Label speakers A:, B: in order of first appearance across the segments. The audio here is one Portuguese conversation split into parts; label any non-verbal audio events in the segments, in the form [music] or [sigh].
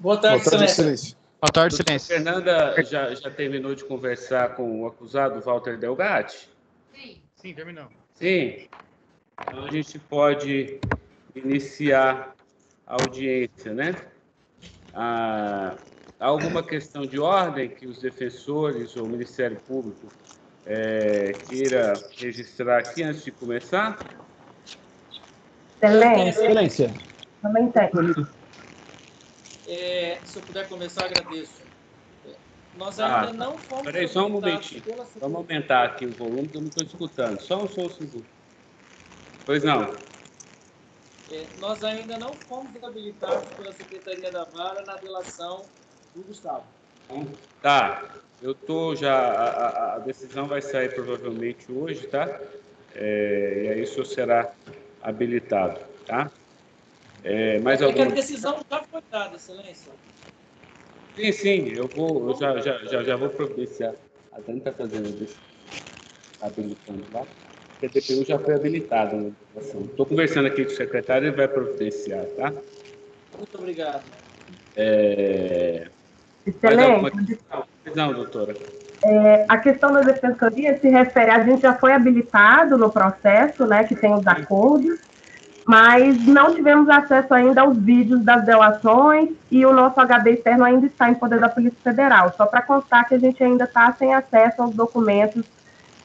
A: Boa tarde,
B: Boa tarde,
A: Excelência.
B: excelência.
C: Boa tarde, silêncio.
D: Fernanda já, já terminou de conversar com o acusado, Walter Delgatti?
C: Sim, terminou.
D: Sim. Então a gente pode iniciar a audiência, né? Ah, há alguma questão de ordem que os defensores ou o Ministério Público eh, queira registrar aqui antes de começar?
E: Excelência,
B: Excelência.
E: também tem.
A: É, se eu puder começar, agradeço. Nós
D: Ah,
A: ainda não fomos.
D: Peraí, só um momentinho.
A: pela
D: Vamos aumentar aqui o volume, que eu não estou escutando. Só um só um segundo. Pois não.
A: É, nós ainda não fomos habilitados pela Secretaria da Vara na delação do Gustavo.
D: Tá, eu tô já. A, a- a decisão vai sair provavelmente hoje, tá? É, e aí o senhor será habilitado, tá? É, mais
A: é que a decisão já foi dada, Excelência.
D: Sim, sim, eu vou, eu já, já, já, já vou providenciar. A Dani está fazendo isso, habilitando lá. Porque a DPU já foi habilitada na Estou conversando aqui com o secretário, ele vai providenciar, tá?
A: Muito obrigado.
D: É, alguma
E: Excelência?
D: Não, doutora.
E: é, a questão da defensoria se refere, a gente já foi habilitado no processo, né, que tem os acordos, mas não tivemos acesso ainda aos vídeos das delações e o nosso HD externo ainda está em poder da Polícia Federal, só para constar que a gente ainda está sem acesso aos documentos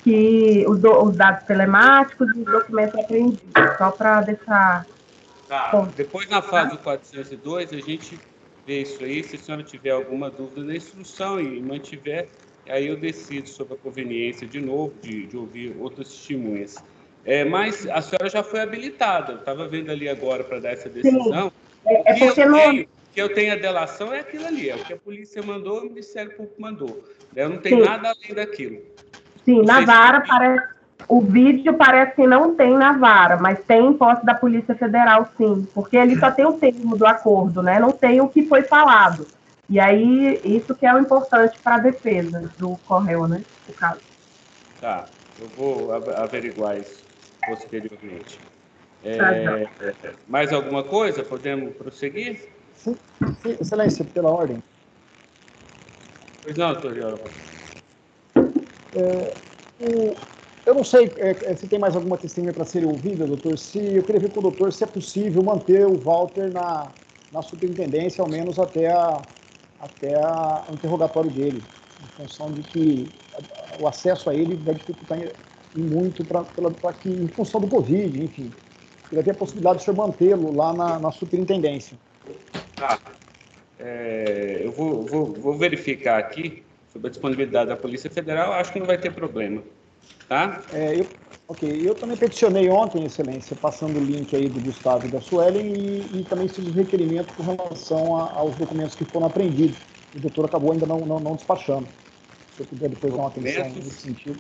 E: que, os, do- os dados telemáticos e os documentos apreendidos, só para deixar
D: Tá.
E: Bom.
D: Depois, na fase do 402, a gente vê isso aí. Se a senhora tiver alguma dúvida na instrução e mantiver, aí eu decido sobre a conveniência, de novo, de, de ouvir outras testemunhas. É, mas a senhora já foi habilitada. Eu estava vendo ali agora para dar essa decisão.
E: É, é
D: O que
E: porque
D: eu tenho, que eu tenho a delação é aquilo ali. É o que a polícia mandou, o Ministério Público mandou. Eu não tenho
E: Sim.
D: nada além daquilo.
E: Sim, na vara parece. O vídeo parece que não tem na vara, mas tem em posse da Polícia Federal, sim. Porque ali só tem o termo do acordo, né? Não tem o que foi falado. E aí, isso que é o importante para a defesa do Correio, né? No caso.
D: Tá, eu vou averiguar isso posteriormente. É,
E: Tá
D: é, mais alguma coisa? Podemos prosseguir?
B: Sim, Excelência, pela ordem.
D: Pois não, doutor
B: O- eu não sei é, é, se tem mais alguma testemunha para ser ouvida, doutor. Se eu queria ver com o doutor se é possível manter o Walter na, na superintendência, ao menos até, a, até a, o interrogatório dele, em função de que o acesso a ele vai dificultar muito para que, em função do Covid, enfim. Queria ter a possibilidade de senhor mantê-lo lá na, na superintendência.
D: Tá. É, eu vou, vou, vou verificar aqui sobre a disponibilidade da Polícia Federal, acho que não vai ter problema. Tá?
B: É, eu, ok, eu também peticionei ontem, Excelência, passando o link aí do Gustavo e da Suelen e, e também fiz o requerimento com relação a- aos documentos que foram apreendidos. O doutor acabou ainda não, não, não despachando. Se eu puder depois dar uma atenção nesse sentido.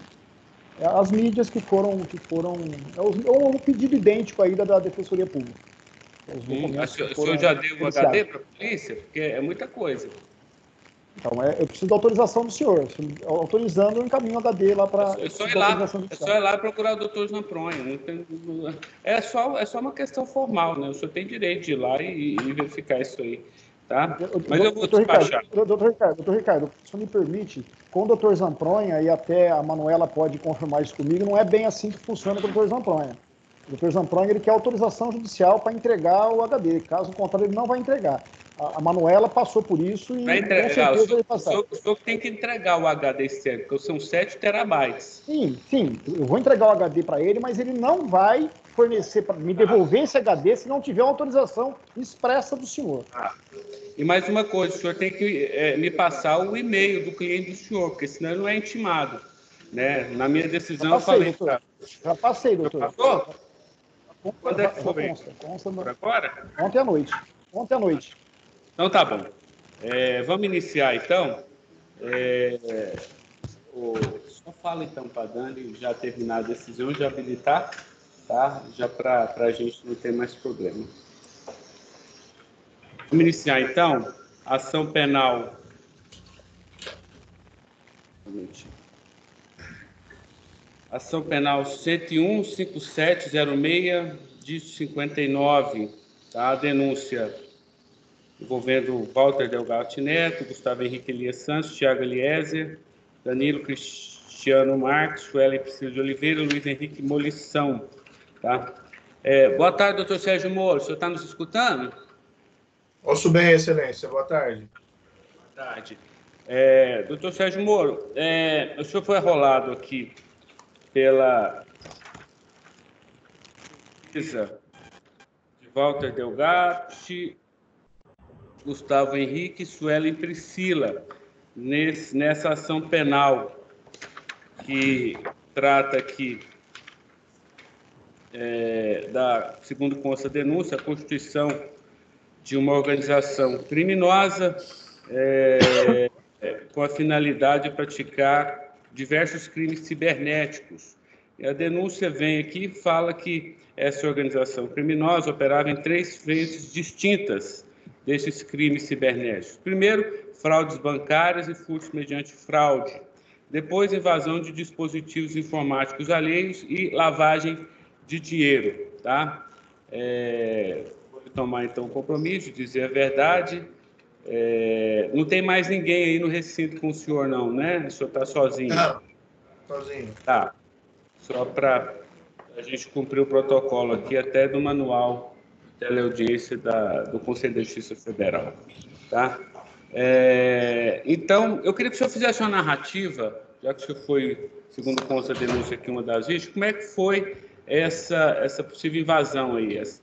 B: As mídias que foram, que foram, é os- é um pedido idêntico aí da, Defensoria Pública.
D: Hum,
B: documentos
D: o senhor- já deu o
B: policiais.
D: HD para a polícia? Porque é muita coisa.
B: Então, é, eu preciso da autorização do senhor. Se Autorizando, eu encaminho o HD lá para.
D: É só ir lá, é só ir lá procurar o doutor não- é, só, é só uma questão formal, né? O senhor tem direito de ir lá e, e verificar isso aí, tá? Mas eu vou
B: doutor
D: despachar.
B: Ricardo, doutor Ricardo, doutor Ricardo, se o senhor me permite, com o doutor Zampronha, e até a Manuela pode confirmar isso comigo, não é bem assim que funciona com o doutor Zampronha. O doutor Zampronha ele quer autorização judicial para entregar o HD, caso contrário, ele não vai entregar. A, a Manuela passou por isso e
D: Vai
B: com
D: entregar. O
B: certeza
D: senhor,
B: vai
D: o,
B: passar.
D: senhor, o senhor que tem que entregar o HD externo, porque são 7 terabytes.
B: Sim, sim, eu vou entregar o HD para ele, mas ele não vai fornecer, para me devolver esse HD se não tiver uma autorização expressa do senhor.
D: E mais uma coisa, o senhor tem que eh, me passar o e-mail do cliente do senhor, porque senão ele não é intimado. Né? Na minha decisão,
B: Já
D: eu
B: passei,
D: falei.
B: doutor. Já passei, doutor.
D: Passou? Quando é que
B: Já
D: foi?
B: consta, consta no-
D: agora?
B: Ontem à noite. Ontem à noite.
D: Então tá bom. É, vamos iniciar então. É, o- só fala então para a Dani já terminar a decisão, já habilitar, tá? Já para a gente não ter mais problema. Vamos iniciar então. Ação penal. Ação penal 101 5706 de 59, tá? A denúncia envolvendo Walter Delgado Neto, Gustavo Henrique Elias Santos, Thiago Eliezer, Danilo Cristiano Marques, Suelen Priscila de Oliveira, Luiz Henrique Molição. Tá? É, boa tarde, doutor Sérgio Moro. O senhor está nos escutando?
C: Ouço bem, Excelência. Boa tarde.
D: Boa tarde. É, doutor Sérgio Moro, é, o senhor foi arrolado aqui pela pesquisa de Walter Delgatti, Gustavo Henrique, Suelen Priscila, nesse, nessa ação penal que trata aqui é, da, segundo consta a denúncia, a constituição de uma organização criminosa é, com a finalidade de praticar diversos crimes cibernéticos. E a denúncia vem aqui e fala que essa organização criminosa operava em três frentes distintas desses crimes cibernéticos. Primeiro, fraudes bancárias e furtos mediante fraude. Depois, invasão de dispositivos informáticos alheios e lavagem de dinheiro. Tá? É, vou tomar então o compromisso de dizer a verdade. É, não tem mais ninguém aí no recinto com o senhor, não, né? O senhor está sozinho?
C: Não, sozinho.
D: Tá. Só para a gente cumprir o protocolo aqui, até do manual teleaudiência da, do Conselho de Justiça Federal. Tá? É, então, eu queria que o senhor fizesse uma narrativa, já que o senhor foi, segundo consta a denúncia aqui, uma das vítimas, como é que foi essa, essa possível invasão aí? Essa,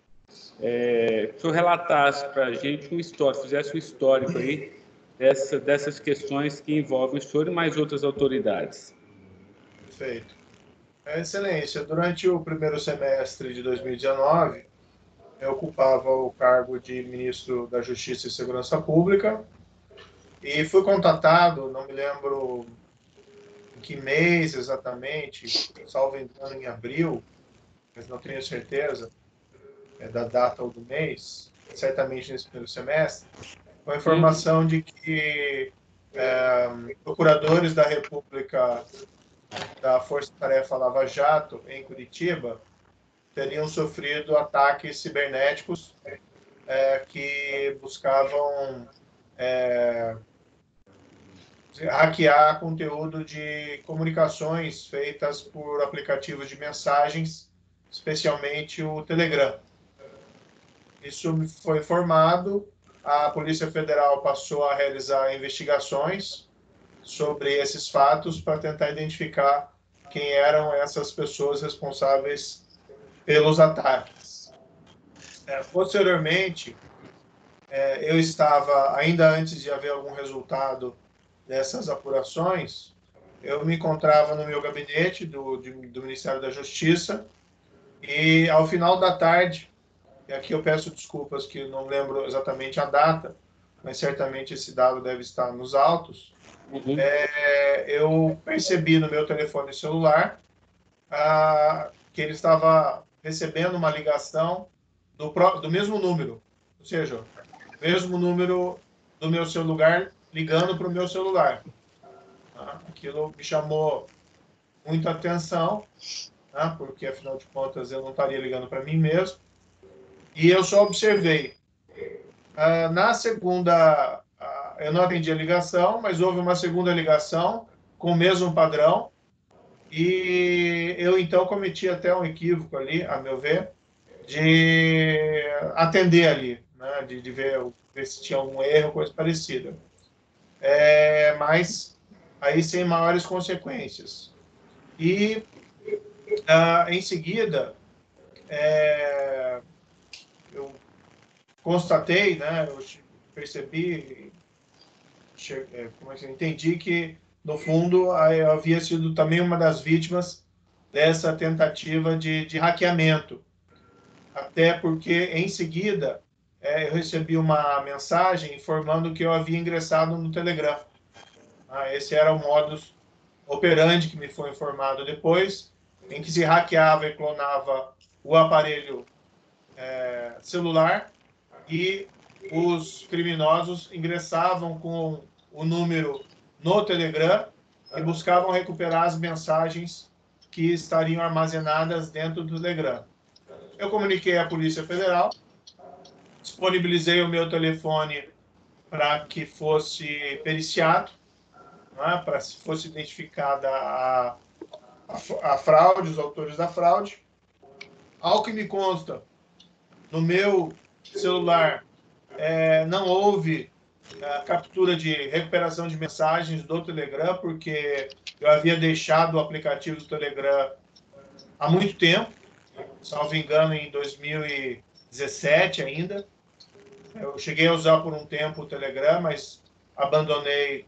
D: é, o senhor relatasse para a gente um histórico, fizesse um histórico aí dessa, dessas questões que envolvem o senhor e mais outras autoridades.
C: Perfeito. É, excelência, durante o primeiro semestre de 2019, eu ocupava o cargo de ministro da Justiça e Segurança Pública e fui contatado, não me lembro em que mês exatamente, salvo engano em abril, mas não tenho certeza é, da data ou do mês, certamente nesse primeiro semestre, com a informação de que é, procuradores da República da Força Tarefa Lava Jato em Curitiba teriam sofrido ataques cibernéticos é, que buscavam é, hackear conteúdo de comunicações feitas por aplicativos de mensagens, especialmente o Telegram. Isso foi informado, a Polícia Federal passou a realizar investigações sobre esses fatos para tentar identificar quem eram essas pessoas responsáveis pelos ataques. É, posteriormente, é, eu estava, ainda antes de haver algum resultado dessas apurações, eu me encontrava no meu gabinete do, de, do Ministério da Justiça e, ao final da tarde, e aqui eu peço desculpas que não lembro exatamente a data, mas certamente esse dado deve estar nos autos, Uhum. É, eu percebi no meu telefone celular ah, que ele estava recebendo uma ligação do, do mesmo número, ou seja, o mesmo número do meu celular ligando para o meu celular. Ah, aquilo me chamou muita atenção, ah, porque afinal de contas eu não estaria ligando para mim mesmo. E eu só observei. Ah, na segunda eu não atendi a ligação, mas houve uma segunda ligação com o mesmo padrão. E eu então cometi até um equívoco ali, a meu ver, de atender ali, né, de, de ver, ver, se tinha algum erro, coisa parecida. É, mas aí sem maiores consequências. E ah, em seguida, é, eu constatei, né, eu percebi é, como é que eu entendi que no fundo eu havia sido também uma das vítimas dessa tentativa de, de hackeamento. Até porque em seguida é, eu recebi uma mensagem informando que eu havia ingressado no Telegram. Ah, esse era o modus operandi que me foi informado depois em que se hackeava e clonava o aparelho é, celular e os criminosos ingressavam com o número no Telegram e buscavam recuperar as mensagens que estariam armazenadas dentro do Telegram. Eu comuniquei à Polícia Federal, disponibilizei o meu telefone para que fosse periciado, né, para se fosse identificada a, a, fraude, os autores da fraude. Ao que me consta, no meu celular é, não houve é, captura de recuperação de mensagens do Telegram, porque eu havia deixado o aplicativo do Telegram há muito tempo, salvo engano, em 2017 ainda. Eu cheguei a usar por um tempo o Telegram, mas abandonei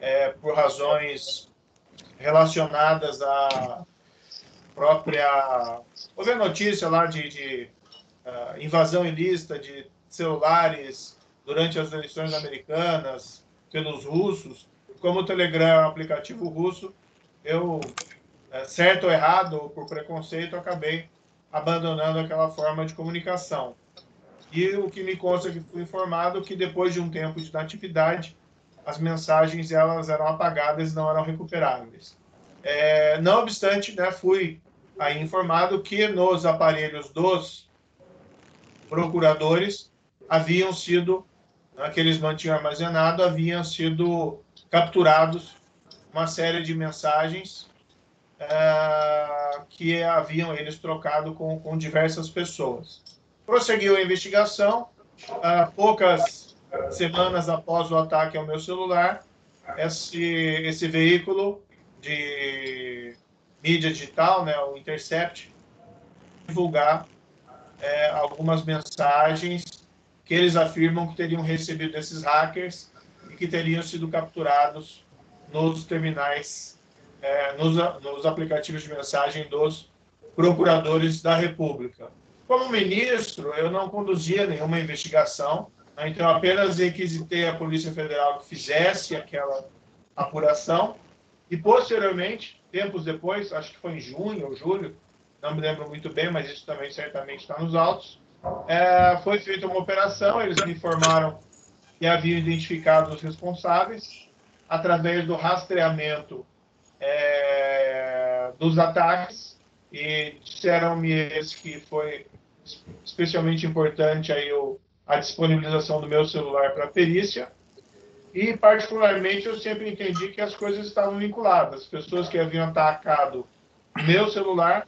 C: é, por razões relacionadas à própria. Houve a notícia lá de, de uh, invasão ilícita de celulares durante as eleições americanas pelos russos. Como o Telegram é um aplicativo russo, eu, é, certo ou errado, ou por preconceito, acabei abandonando aquela forma de comunicação. E o que me consta que fui informado que depois de um tempo de atividade, as mensagens elas eram apagadas e não eram recuperáveis. É, não obstante, né, fui aí informado que nos aparelhos dos procuradores haviam sido, aqueles mantinham armazenado, haviam sido capturados uma série de mensagens é, que haviam eles trocado com, com diversas pessoas. Prosseguiu a investigação, uh, poucas semanas após o ataque ao meu celular, esse, esse veículo de mídia digital, né, o Intercept, divulgar é, algumas mensagens que eles afirmam que teriam recebido desses hackers e que teriam sido capturados nos terminais, é, nos, nos aplicativos de mensagem dos procuradores da República. Como ministro, eu não conduzia nenhuma investigação? Então apenas requisitei a Polícia Federal que fizesse aquela apuração e, posteriormente, tempos depois, acho que foi em junho ou julho, não me lembro muito bem, mas isso também certamente está nos autos, é, foi feita uma operação, eles me informaram que haviam identificado os responsáveis através do rastreamento é, dos ataques e disseram-me que foi especialmente importante aí o, a disponibilização do meu celular para perícia e particularmente eu sempre entendi que as coisas estavam vinculadas. As pessoas que haviam atacado meu celular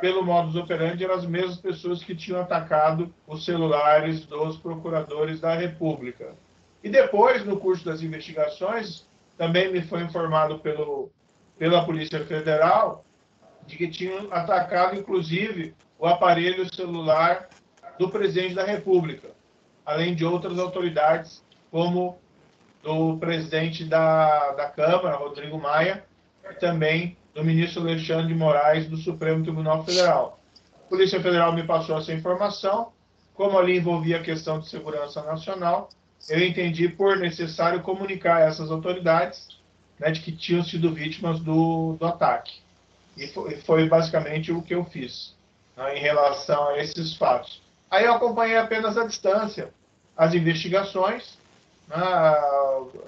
C: pelo modus operandi eram as mesmas pessoas que tinham atacado os celulares dos procuradores da República. E depois, no curso das investigações, também me foi informado pelo, pela Polícia Federal de que tinham atacado, inclusive, o aparelho celular do presidente da República, além de outras autoridades, como do presidente da, da Câmara, Rodrigo Maia, e também do ministro Alexandre de Moraes, do Supremo Tribunal Federal. A Polícia Federal me passou essa informação, como ali envolvia a questão de segurança nacional, eu entendi por necessário comunicar a essas autoridades né, de que tinham sido vítimas do, do ataque. E foi, foi, basicamente o que eu fiz né, em relação a esses fatos. Aí eu acompanhei apenas à distância as investigações, né,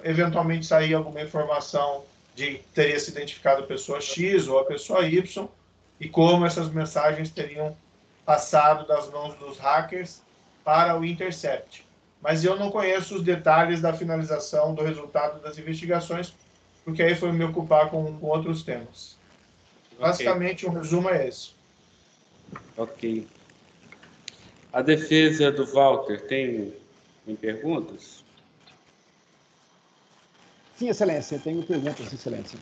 C: eventualmente saía alguma informação de teria se identificado a pessoa X ou a pessoa Y, e como essas mensagens teriam passado das mãos dos hackers para o Intercept. Mas eu não conheço os detalhes da finalização do resultado das investigações, porque aí foi me ocupar com, com outros temas. Basicamente, okay. um resumo é esse.
D: Ok. A defesa do Walter tem, tem perguntas?
B: Sim, Excelência, tenho perguntas, Excelência.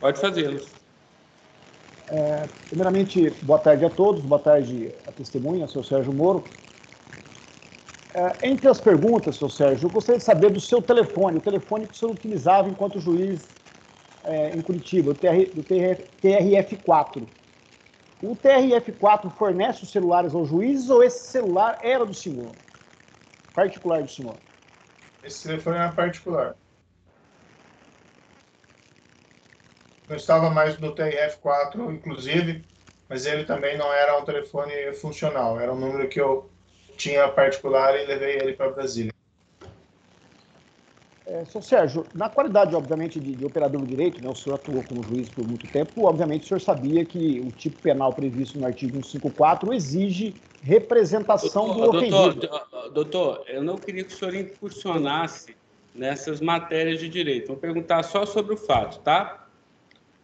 D: Pode fazê-los.
B: É, primeiramente, boa tarde a todos, boa tarde a testemunha, seu Sérgio Moro. É, entre as perguntas, seu Sérgio, eu gostaria de saber do seu telefone, o telefone que o senhor utilizava enquanto juiz é, em Curitiba, o TR, do TRF4. O TRF4 fornece os celulares aos juízes ou esse celular era do senhor? Particular do senhor?
C: Esse telefone era particular. Não estava mais no TRF4, inclusive, mas ele também não era um telefone funcional. Era um número que eu tinha particular e levei ele para Brasília.
B: É, seu Sérgio, na qualidade, obviamente, de, de, operador do direito, né, o senhor atuou como juiz por muito tempo, obviamente o senhor sabia que o tipo penal previsto no artigo 154 exige representação doutor, do ofendido.
D: Doutor, doutor, eu não queria que o senhor incursionasse nessas matérias de direito. Vou perguntar só sobre o fato, tá?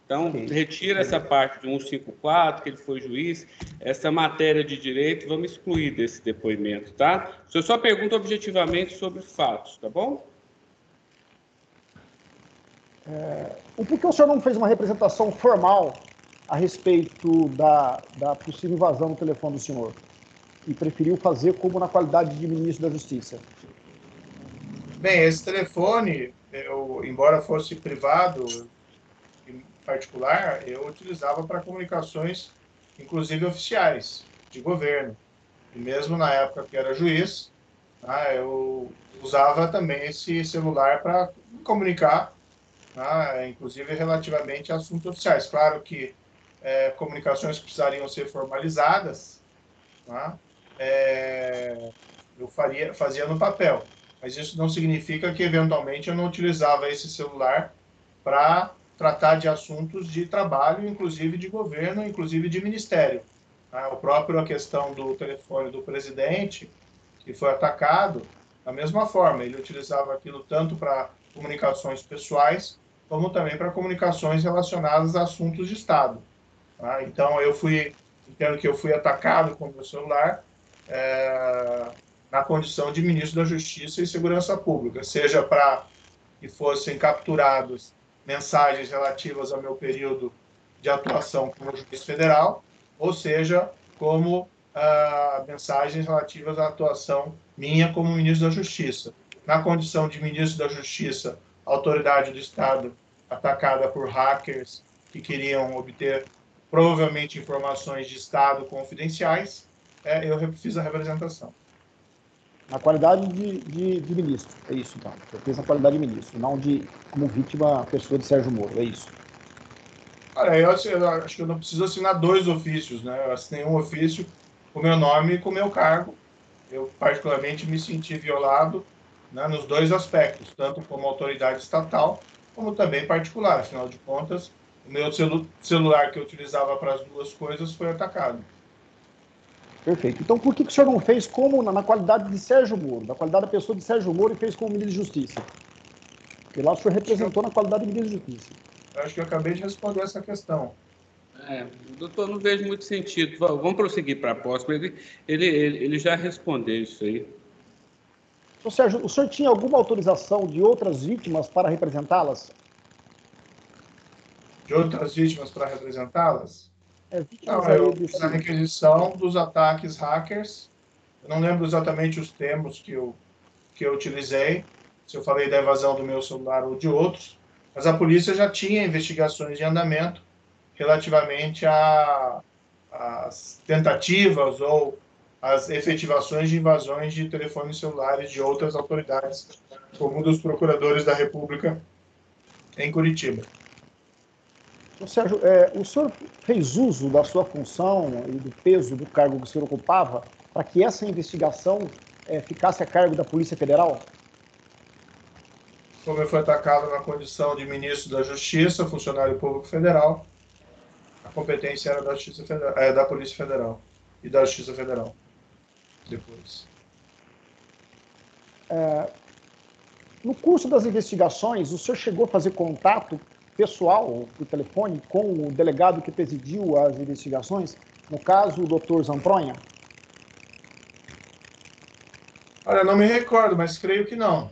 D: Então, Sim. retira essa parte do 154, que ele foi juiz, essa matéria de direito, vamos excluir desse depoimento, tá? O senhor só pergunta objetivamente sobre os fatos, tá bom?
B: É, por que o senhor não fez uma representação formal a respeito da, da possível invasão do telefone do senhor? E preferiu fazer como na qualidade de ministro da Justiça?
C: Bem, esse telefone, eu, embora fosse privado, em particular, eu utilizava para comunicações, inclusive oficiais, de governo. E mesmo na época que era juiz, ah, eu usava também esse celular para comunicar né, inclusive relativamente a assuntos oficiais. Claro que é, comunicações precisariam ser formalizadas, né, é, eu faria, fazia no papel, mas isso não significa que eventualmente eu não utilizava esse celular para tratar de assuntos de trabalho, inclusive de governo, inclusive de ministério. Tá? O próprio a questão do telefone do presidente, que foi atacado, da mesma forma, ele utilizava aquilo tanto para comunicações pessoais, como também para comunicações relacionadas a assuntos de Estado. Tá? Então, eu fui, entendo que eu fui atacado com o meu celular é, na condição de ministro da Justiça e Segurança Pública, seja para que fossem capturados mensagens relativas ao meu período de atuação como juiz federal, ou seja, como ah, mensagens relativas à atuação minha como ministro da Justiça. Na condição de ministro da Justiça, autoridade do Estado atacada por hackers que queriam obter provavelmente informações de Estado confidenciais, é, eu fiz a representação.
B: Na qualidade de, de, de, ministro, é isso, então. Eu fiz na qualidade de ministro, não de como vítima pessoa de Sérgio Moro, é isso.
C: Olha, eu, eu acho que eu não preciso assinar dois ofícios, né? Eu assinei um ofício com meu nome e com meu cargo. Eu, particularmente, me senti violado né, nos dois aspectos, tanto como autoridade estatal, como também particular. Afinal de contas, o meu celu celular que eu utilizava para as duas coisas foi atacado.
B: Perfeito. Então, por que, que o senhor não fez como na, na, qualidade de Sérgio Moro, na qualidade da pessoa de Sérgio Moro, e fez como ministro de Justiça? Porque lá o senhor representou na qualidade de ministro de Justiça.
C: Eu acho que eu acabei de responder essa questão.
D: É, doutor, não vejo muito sentido. Vamos prosseguir para a próxima. Ele, ele, ele já respondeu isso aí.
B: Sérgio, o senhor tinha alguma autorização de outras vítimas para representá-las?
C: De outras vítimas para representá-las? É, não, eu fiz a requisição dos ataques hackers. Eu não lembro exatamente os termos que eu, que eu utilizei, se eu falei da evasão do meu celular ou de outros, mas a polícia já tinha investigações de andamento relativamente às tentativas ou as efetivações de invasões de telefones celulares de outras autoridades, como dos procuradores da República em Curitiba.
B: Sérgio, é, o senhor fez uso da sua função e do peso do cargo que o senhor ocupava para que essa investigação é, ficasse a cargo da Polícia Federal?
C: Como eu fui atacado na condição de ministro da Justiça, funcionário público federal, a competência era da, Justiça Federal, é, da Polícia Federal e da Justiça Federal depois.
B: É, no curso das investigações, o senhor chegou a fazer contato pessoal, por telefone, com o delegado que presidiu as investigações, no caso, o doutor Zampronha?
C: Olha, não me recordo, mas creio que não.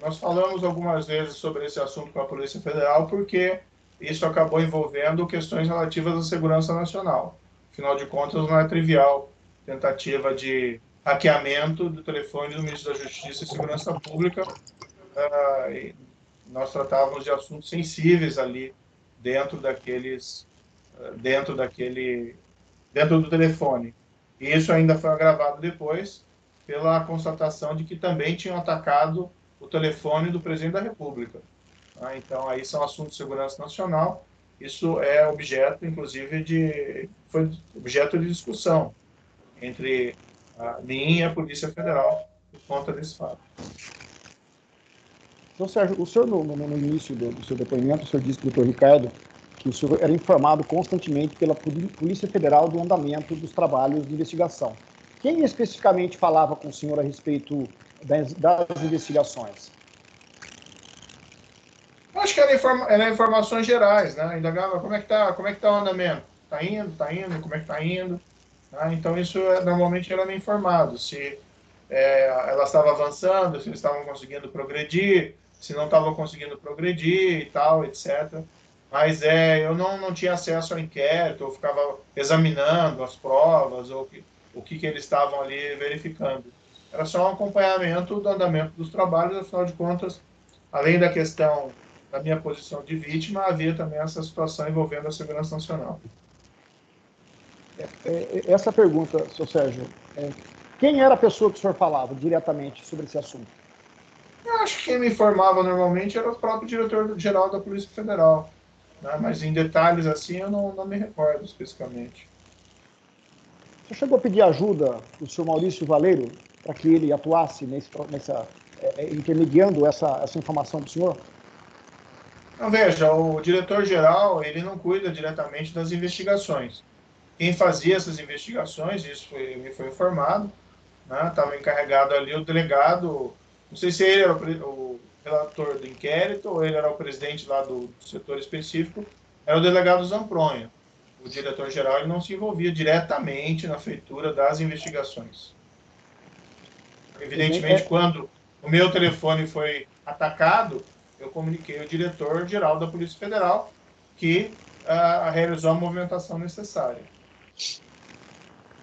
C: Nós falamos algumas vezes sobre esse assunto com a Polícia Federal, porque isso acabou envolvendo questões relativas à segurança nacional. Afinal de contas, não é trivial tentativa de hackeamento do telefone do ministro da Justiça e Segurança Pública. Uh, e nós tratávamos de assuntos sensíveis ali dentro daqueles, uh, dentro daquele, dentro do telefone. E isso ainda foi agravado depois pela constatação de que também tinham atacado o telefone do presidente da República. Ah, então aí são assuntos de segurança nacional. Isso é objeto, inclusive, de foi objeto de discussão entre a mim e a Polícia Federal por conta desse fato.
B: Então, Sérgio, o senhor, no, no, no início do, do, seu depoimento, o senhor disse doutor Ricardo que o senhor era informado constantemente pela Polícia Federal do andamento dos trabalhos de investigação. Quem especificamente falava com o senhor a respeito das, das investigações?
C: Acho que era, informa era informações gerais, né? Indagava como é que tá, como é que tá o andamento. Tá indo, tá indo, como é que tá indo. Né? Então isso é, normalmente era me informado. Se é, ela estava avançando, se eles estavam conseguindo progredir, se não estavam conseguindo progredir e tal, etc. Mas é, eu não, não tinha acesso ao inquérito, eu ficava examinando as provas, ou que, o que, que eles estavam ali verificando. Era só um acompanhamento do andamento dos trabalhos, afinal de contas, além da questão da minha posição de vítima, havia também essa situação envolvendo a segurança nacional.
B: É, é, essa pergunta, senhor Sérgio, é, quem era a pessoa que o senhor falava diretamente sobre esse assunto?
C: Eu acho que quem me informava normalmente era o próprio diretor-geral da Polícia Federal. Né? Mas em detalhes assim eu não, não me recordo especificamente.
B: Você chegou a pedir ajuda do senhor Maurício Valeiro para que ele atuasse nesse, nessa, intermediando essa, essa informação do senhor?
C: Não, veja, o diretor-geral ele não cuida diretamente das investigações. Quem fazia essas investigações, isso foi, me foi informado, estava né, encarregado ali o delegado, não sei se ele era o, relator do inquérito ou ele era o presidente lá do, do setor específico, era o delegado Zampronha. O diretor-geral não se envolvia diretamente na feitura das investigações. Evidentemente, quando o meu telefone foi atacado, eu comuniquei ao diretor-geral da Polícia Federal que uh, realizou a movimentação necessária.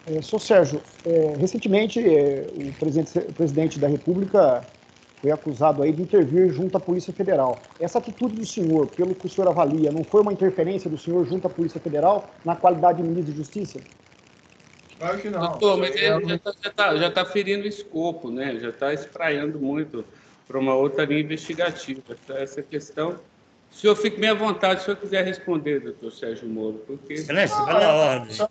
B: É, Sr. Sérgio, é, recentemente é, o, presidente, o presidente da República foi acusado aí de intervir junto à Polícia Federal. Essa atitude do senhor, pelo que o senhor avalia, não foi uma interferência do senhor junto à Polícia Federal na qualidade de ministro de Justiça?
C: Claro que não.
D: Doutor, mas ele já está tá, já tá ferindo o escopo, né? Já está espraiando muito para uma outra linha investigativa. Essa questão. O senhor fique bem à vontade se o senhor quiser responder, doutor Sérgio Moro, porque.
F: Excelência, pela ordem.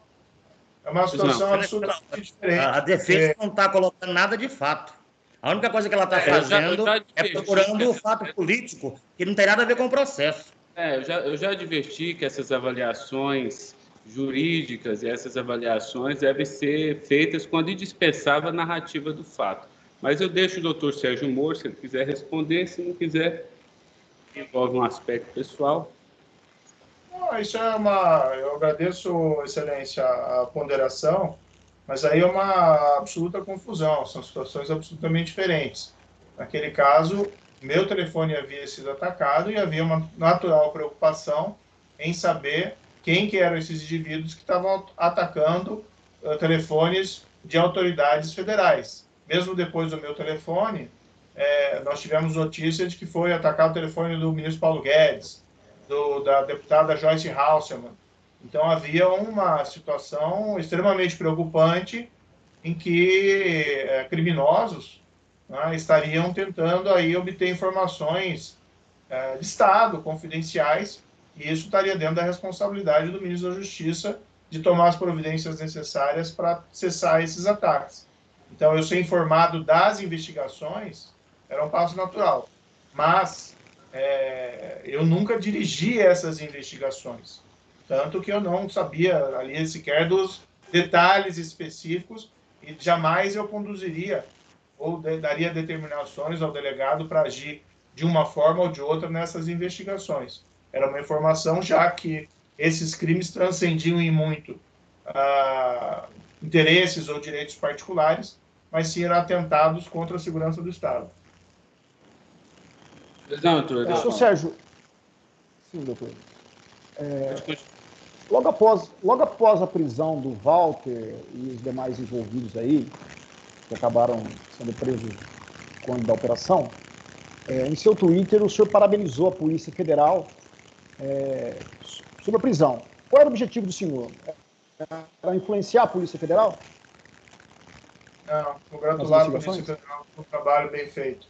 C: É uma situação não, absolutamente diferente.
F: A defesa é... não está colocando nada de fato. A única coisa que ela está é, fazendo já, já é procurando o fato político que não tem nada a ver com o processo.
D: É, eu já, eu já adverti que essas avaliações jurídicas e essas avaliações devem ser feitas quando indispensável a narrativa do fato. Mas eu deixo o doutor Sérgio Moro, se ele quiser responder, se não quiser, envolve um aspecto pessoal.
C: Isso é uma. Eu agradeço, Excelência, a ponderação, mas aí é uma absoluta confusão, são situações absolutamente diferentes. Naquele caso, meu telefone havia sido atacado e havia uma natural preocupação em saber quem que eram esses indivíduos que estavam atacando uh, telefones de autoridades federais. Mesmo depois do meu telefone, é, nós tivemos notícia de que foi atacado o telefone do ministro Paulo Guedes, do, da deputada Joyce Hasselman. Então havia uma situação extremamente preocupante em que é, criminosos né, estariam tentando aí obter informações é, de Estado, confidenciais, e isso estaria dentro da responsabilidade do ministro da Justiça de tomar as providências necessárias para cessar esses ataques. Então, eu ser informado das investigações era um passo natural. Mas é, eu nunca dirigi essas investigações. Tanto que eu não sabia ali sequer dos detalhes específicos e jamais eu conduziria ou daria determinações ao delegado para agir de uma forma ou de outra nessas investigações. Era uma informação já que esses crimes transcendiam em muito ah, interesses ou direitos particulares, mas sim eram atentados contra a segurança do Estado.
B: Não, doutor. Sérgio. Sim, doutor. É, logo, após, logo após a prisão do Walter e os demais envolvidos aí, que acabaram sendo presos quando da operação, é, em seu Twitter o senhor parabenizou a Polícia Federal é, sobre a prisão. Qual era o objetivo do senhor? Era influenciar a Polícia Federal?
C: Não, congratular a Polícia Federal pelo trabalho bem feito.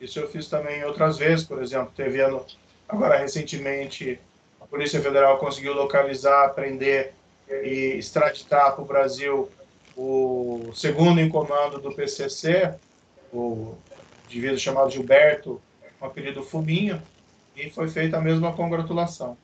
C: Isso eu fiz também outras vezes, por exemplo, teve ano, agora recentemente, a Polícia Federal conseguiu localizar, prender e extraditar para o Brasil o segundo em comando do PCC, o indivíduo chamado Gilberto o apelido Fubinho, e foi feita a mesma congratulação.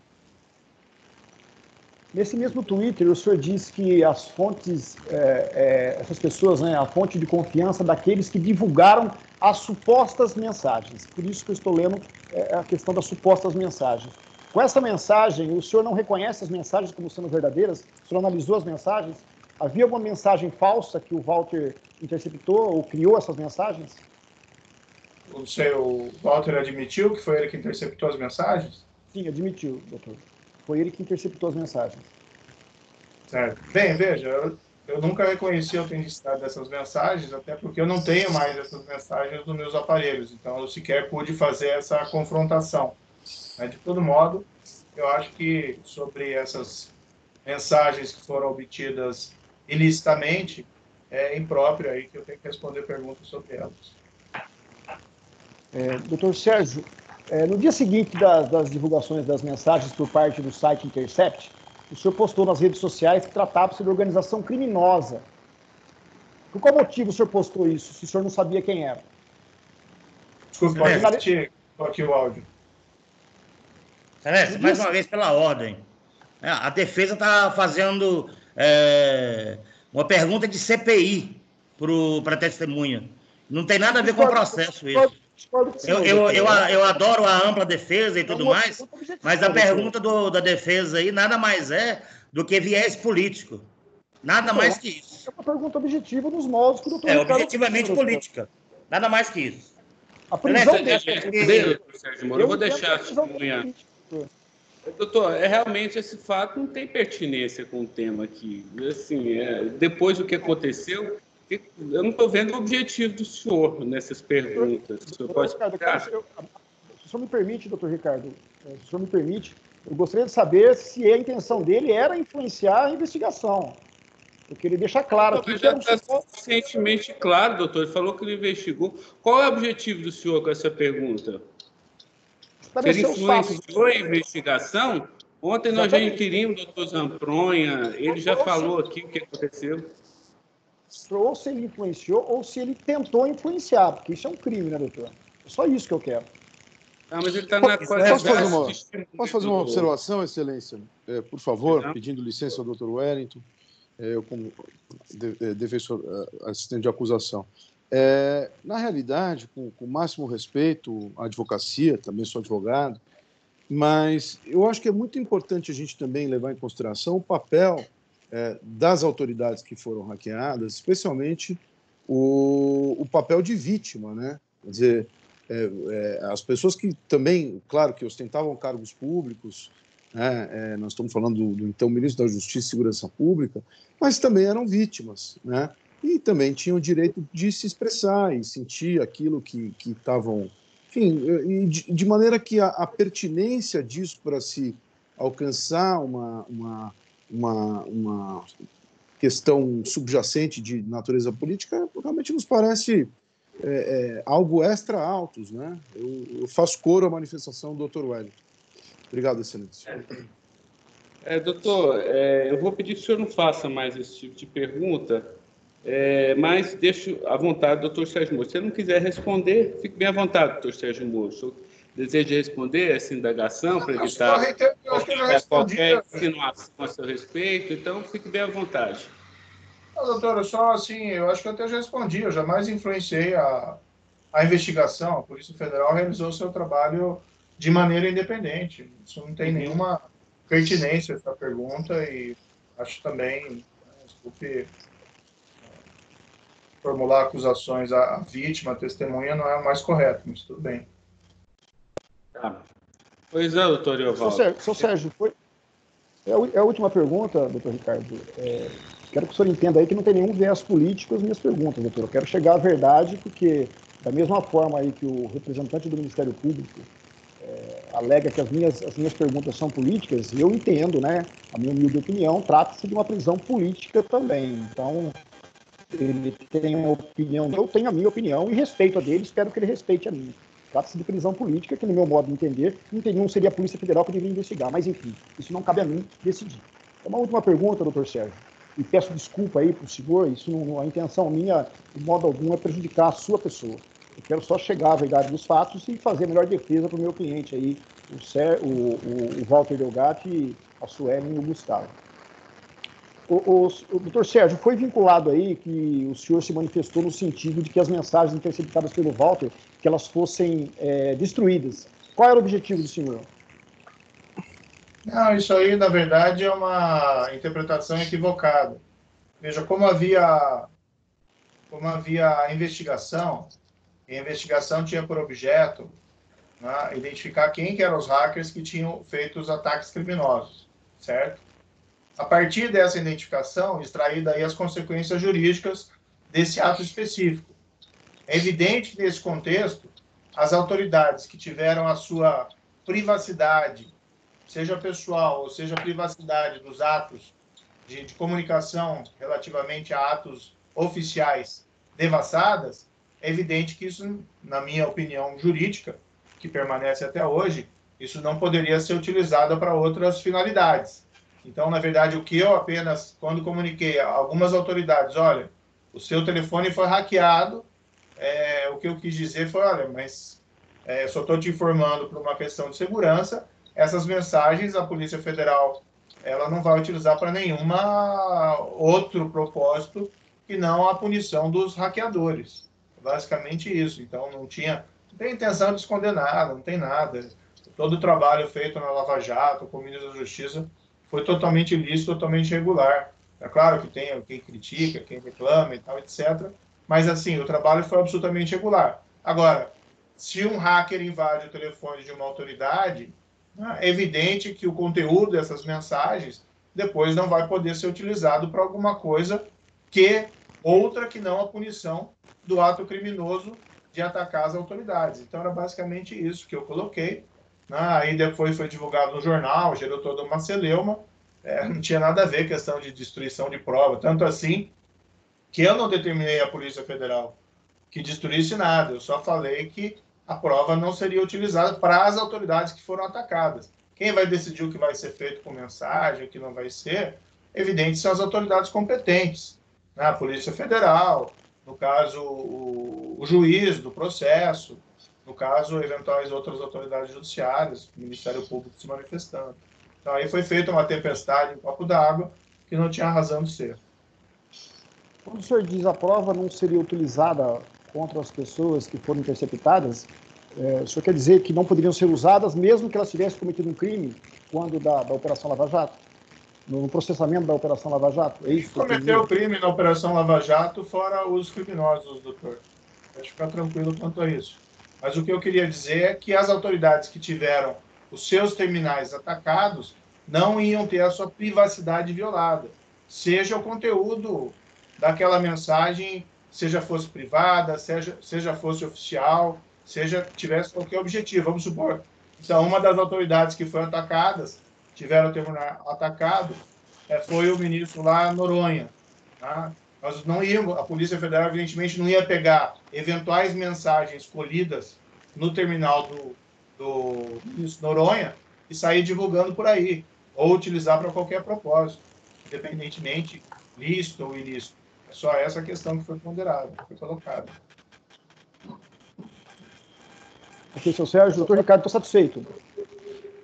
B: Nesse mesmo Twitter, o senhor disse que as fontes, é, é, essas pessoas, né, a fonte de confiança daqueles que divulgaram as supostas mensagens. Por isso que eu estou lendo é, a questão das supostas mensagens. Com essa mensagem, o senhor não reconhece as mensagens como sendo verdadeiras? O senhor analisou as mensagens? Havia alguma mensagem falsa que o Walter interceptou ou criou essas mensagens?
C: O seu Walter admitiu que foi ele que interceptou as mensagens?
B: Sim, admitiu, doutor. Foi ele que interceptou as mensagens.
C: Certo. Bem, veja, eu, eu nunca reconheci a autenticidade dessas mensagens, até porque eu não tenho mais essas mensagens nos meus aparelhos, então eu sequer pude fazer essa confrontação. Mas, de todo modo, eu acho que sobre essas mensagens que foram obtidas ilicitamente, é impróprio aí que eu tenho que responder perguntas sobre elas.
B: É, doutor Sérgio, é, no dia seguinte das, das, divulgações das mensagens por parte do site Intercept, o senhor postou nas redes sociais que tratava-se de organização criminosa. Por qual motivo o senhor postou isso, se o senhor não sabia quem era?
C: Desculpe, pode repetir aqui o áudio.
F: Celeste, mais uma vez pela ordem. É, a defesa está fazendo é, uma pergunta de CPI para a testemunha. Não tem nada a ver com o processo isso. Eu, eu, eu, eu adoro a ampla defesa e tudo mais, mas a pergunta do, da defesa aí nada mais é do que viés político. Nada mais que isso.
B: É uma pergunta objetiva nos moldes que o doutor
F: É objetivamente política. Nada mais que isso.
D: A prisão dele... Eu vou deixar a testemunha... Doutor, é realmente esse fato não tem pertinência com o tema aqui. Assim, é, depois do que aconteceu, eu não estou vendo o objetivo do senhor nessas perguntas. O senhor pode Ricardo,
B: eu, se o senhor me permite, doutor Ricardo, é, se o senhor me permite, eu gostaria de saber se a intenção dele era influenciar a investigação. Eu queria deixar claro aqui.
D: Já está um... suficientemente claro, doutor. Ele falou que ele investigou. Qual é o objetivo do senhor com essa pergunta? Ele influenciou a investigação? Ontem nós já inquirimos o doutor Zampronha, ele já falou aqui o que aconteceu
B: ou se ele influenciou ou se ele tentou influenciar, porque isso é um crime, né, doutor? É só isso que eu quero.
D: Ah, mas ele está na
G: posso, fazer uma, posso fazer uma observação, Excelência? É, por favor, Não. pedindo licença ao doutor Wellington, é, eu como é, defensor, é, assistente de acusação. É, na realidade, com, com o máximo respeito à advocacia, também sou advogado, mas eu acho que é muito importante a gente também levar em consideração o papel é, das autoridades que foram hackeadas, especialmente o, o papel de vítima, né? Quer dizer, é, é, as pessoas que também, claro, que ostentavam cargos públicos, né? É, nós estamos falando do, do, então ministro da Justiça e Segurança Pública, mas também eram vítimas, né? E também tinham o direito de se expressar e sentir aquilo que estavam. Enfim, de, de, maneira que a, a pertinência disso para se alcançar uma, uma uma, uma questão subjacente de natureza política realmente nos parece é, é, algo extra altos, né? Eu, eu, faço coro à manifestação do Dr. Wellington. Obrigado, excelência.
D: É, doutor, é, eu vou pedir que o senhor não faça mais esse tipo de pergunta, é, mas deixo à vontade, doutor Sérgio Moro. Se ele não quiser responder, fique bem à vontade, doutor Sérgio Moro deseja responder essa indagação para evitar qualquer, qualquer insinuação a seu respeito, então fique bem à vontade.
C: Não, doutora, só assim, eu acho que eu até já respondi, eu jamais influenciei a, a investigação, a Polícia Federal realizou o seu trabalho de maneira independente, isso não tem nenhuma pertinência essa pergunta e acho também, né, desculpe, formular acusações à vítima, à testemunha, não é o mais correto, mas tudo bem.
D: Tá. Pois é, doutor Iovaldo.
B: Seu Sérgio, foi... é, a, é a última pergunta, doutor Ricardo. É, quero que o senhor entenda aí que não tem nenhum viés político as minhas perguntas, doutor. Eu quero chegar à verdade, porque da mesma forma aí que o representante do Ministério Público é, alega que as minhas, as minhas perguntas são políticas, eu entendo, né? A minha humilde opinião, trata-se de uma prisão política também. Então, ele tem uma opinião, eu tenho a minha opinião e respeito a dele, espero que ele respeite a minha. Trata-se de prisão política, que, no meu modo de entender, não seria a Polícia Federal que deveria investigar. Mas, enfim, isso não cabe a mim decidir. Uma última pergunta, doutor Sérgio, e peço desculpa aí para o senhor, isso não, a intenção minha, de modo algum, é prejudicar a sua pessoa. Eu quero só chegar à verdade dos fatos e fazer a melhor defesa para o meu cliente aí, o, o, o, o Walter Delgatti, a Suelen e o Gustavo. O, o, o doutor Sérgio, foi vinculado aí que o senhor se manifestou no sentido de que as mensagens interceptadas pelo Walter, que elas fossem é, destruídas. Qual era o objetivo do senhor?
C: Não, isso aí, na verdade, é uma interpretação equivocada. Veja, como havia, como havia a investigação, a investigação tinha por objeto né, identificar quem que eram os hackers que tinham feito os ataques criminosos, certo? A partir dessa identificação, extrair daí as consequências jurídicas desse ato específico. É evidente que, nesse contexto, as autoridades que tiveram a sua privacidade, seja pessoal ou seja privacidade dos atos de, de comunicação relativamente a atos oficiais devassadas, é evidente que isso, na minha opinião jurídica, que permanece até hoje, isso não poderia ser utilizado para outras finalidades. Então, na verdade, o que eu apenas, quando comuniquei a algumas autoridades, olha, o seu telefone foi hackeado, é, o que eu quis dizer foi, olha, mas é, só estou te informando por uma questão de segurança, essas mensagens a Polícia Federal ela não vai utilizar para nenhuma outro propósito que não a punição dos hackeadores. Basicamente isso. Então não tinha, não tem intenção de esconder nada, não tem nada. Todo o trabalho feito na Lava Jato, com o ministro da Justiça, foi totalmente lícito, totalmente regular. É claro que tem quem critica, quem reclama e tal, etc. Mas, assim, o trabalho foi absolutamente regular. Agora, se um hacker invade o telefone de uma autoridade, né, é evidente que o conteúdo dessas mensagens depois não vai poder ser utilizado para alguma coisa que outra que não a punição do ato criminoso de atacar as autoridades. Então, era basicamente isso que eu coloquei. Né? Aí depois foi divulgado no jornal, gerou toda uma celeuma. É, não tinha nada a ver questão de destruição de prova. Tanto assim que eu não determinei à Polícia Federal que destruísse nada. Eu só falei que a prova não seria utilizada para as autoridades que foram atacadas. Quem vai decidir o que vai ser feito com mensagem, o que não vai ser, evidente, são as autoridades competentes. Né? A Polícia Federal, no caso, o, o juiz do processo, no caso, eventuais outras autoridades judiciárias, o Ministério Público se manifestando. Então, aí foi feita uma tempestade em copo d'água que não tinha razão de ser.
B: Quando o senhor diz a prova não seria utilizada contra as pessoas que foram interceptadas, é, o senhor quer dizer que não poderiam ser usadas mesmo que elas tivessem cometido um crime quando da, da Operação Lava Jato? No processamento da Operação Lava Jato? É isso
C: Cometeu crime na Operação Lava Jato, fora os criminosos, doutor. Pode ficar tranquilo quanto a isso. Mas o que eu queria dizer é que as autoridades que tiveram os seus terminais atacados não iam ter a sua privacidade violada, seja o conteúdo daquela mensagem, seja fosse privada, seja, seja fosse oficial, seja tivesse qualquer objetivo. Vamos supor, então uma das autoridades que foi atacadas, tiveram o terminal atacado, é, foi o ministro lá Noronha. Tá? Nós não íamos, a Polícia Federal, evidentemente, não ia pegar eventuais mensagens colhidas no terminal do, do ministro Noronha e sair divulgando por aí, ou utilizar para qualquer propósito, independentemente lícito ou ilícito. Só essa questão que foi ponderada, que foi colocada.
B: Ok, seu Sérgio. Doutor Ricardo, estou satisfeito.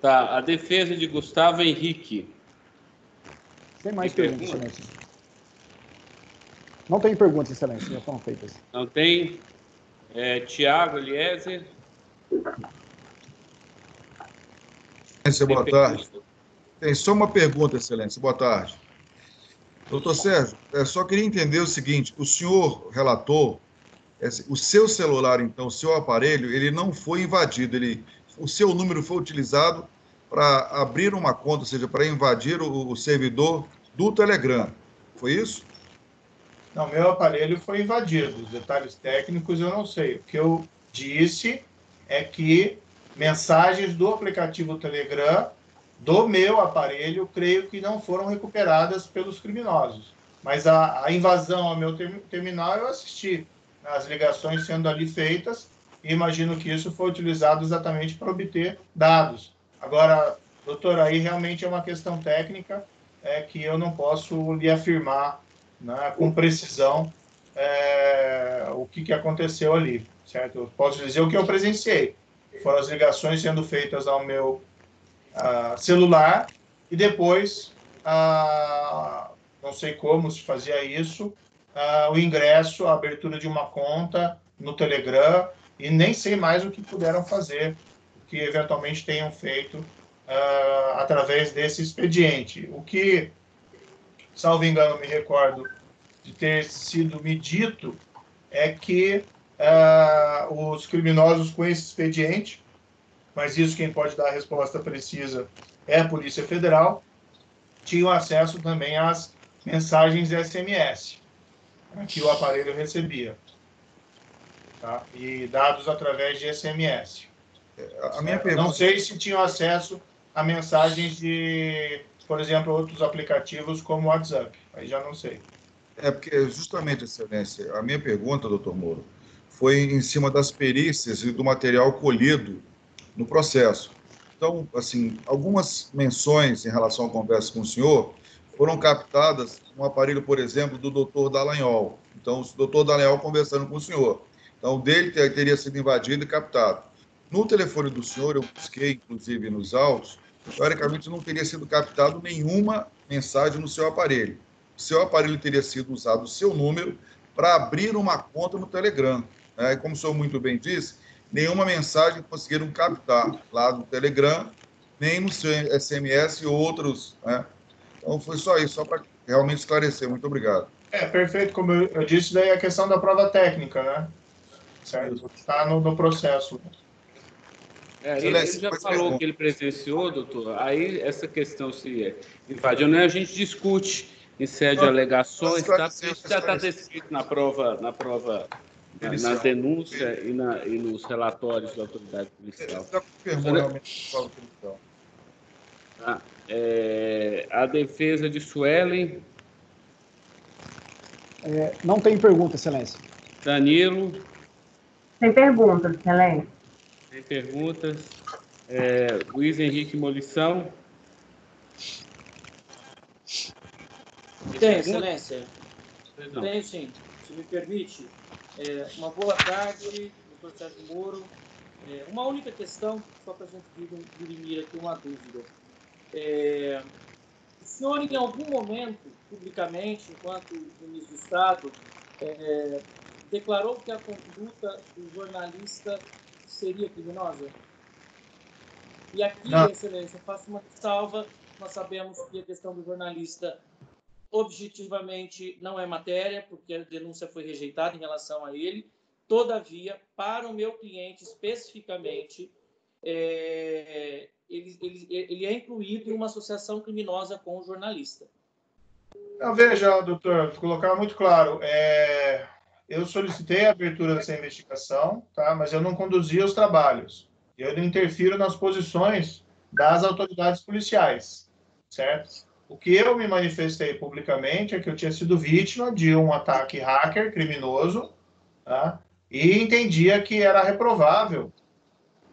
D: Tá, a defesa de Gustavo Henrique.
B: Tem mais perguntas, excelência. Não tem perguntas, excelência, já foram feitas.
D: Não tem? É, Tiago Eliezer.
G: Excelência, boa tarde. Tem só uma pergunta, Excelência. Boa tarde. Doutor Sérgio, eu só queria entender o seguinte: o senhor relatou, o seu celular, então, o seu aparelho, ele não foi invadido, ele, o seu número foi utilizado para abrir uma conta, ou seja, para invadir o, o servidor do Telegram. Foi isso?
C: Não, meu aparelho foi invadido. Os detalhes técnicos eu não sei. O que eu disse é que mensagens do aplicativo Telegram do meu aparelho, creio que não foram recuperadas pelos criminosos. Mas a, a invasão ao meu ter, terminal eu assisti, as ligações sendo ali feitas, e imagino que isso foi utilizado exatamente para obter dados. Agora, doutor, aí realmente é uma questão técnica é, que eu não posso lhe afirmar né, com precisão é, o que, que aconteceu ali, certo? Eu posso dizer o que eu presenciei. Foram as ligações sendo feitas ao meu celular e depois, não sei como se fazia isso, o ingresso, a abertura de uma conta no Telegram e nem sei mais o que puderam fazer, o que eventualmente tenham feito através desse expediente. O que, salvo engano, me recordo de ter sido me dito é que os criminosos com esse expediente, mas isso quem pode dar a resposta precisa é a Polícia Federal, tinham acesso também às mensagens SMS que o aparelho recebia. Tá? E dados através de SMS. A minha pergunta... Não sei se tinham acesso a mensagens de, por exemplo, outros aplicativos como o WhatsApp. Aí já não sei.
G: É porque, justamente, Excelência, a minha pergunta, doutor Moro, foi em cima das perícias e do material colhido no processo. Então, assim, algumas menções em relação à conversa com o senhor foram captadas no aparelho, por exemplo, do doutor Dallagnol. Então, o doutor Dallagnol conversando com o senhor. Então, o dele teria sido invadido e captado. No telefone do senhor, eu busquei, inclusive, nos autos, teoricamente não teria sido captado nenhuma mensagem no seu aparelho seu aparelho teria sido usado o seu número para abrir uma conta no Telegram. Né? Como o senhor muito bem disse, nenhuma mensagem conseguiram captar lá no Telegram, nem no seu SMS e outros. Né? Então, foi só isso, só para realmente esclarecer. Muito obrigado.
C: É, perfeito. Como eu disse, daí é a questão da prova técnica, né? Certo? Está no, no processo.
D: É, ele, ele, já falou que ele presenciou, doutor. Aí essa questão se invadiu, né? A gente discute em sede de alegações, tá? Isso já está descrito na prova, na prova, na, na denúncia e, na, e, nos relatórios da autoridade policial. Já confirmou realmente ah, é, a defesa de Suelen.
B: É, não tem pergunta, Excelência.
D: Danilo.
E: Tem perguntas, Excelência.
D: Tem perguntas. É, Luiz Henrique Molição.
A: Tem, Excelência. Tenho sim. Se me permite, é, uma boa tarde, doutor Sérgio Moro. É, uma única questão, só para a gente dirimir aqui uma dúvida. É, o senhor, em algum momento, publicamente, enquanto ministro do Estado, é, declarou que a conduta do jornalista seria criminosa? E aqui, Não. Excelência, faço uma salva. Nós sabemos que a questão do jornalista objetivamente não é matéria, porque a denúncia foi rejeitada em relação a ele. Todavia, para o meu cliente especificamente, é, ele, ele, ele, é incluído em uma associação criminosa com o jornalista.
C: Não, veja, doutor, colocar muito claro. É, eu solicitei a abertura dessa investigação, tá? mas eu não conduzi os trabalhos. Eu não interfiro nas posições das autoridades policiais, certo? O que eu me manifestei publicamente é que eu tinha sido vítima de um ataque hacker criminoso tá? e entendia que era reprovável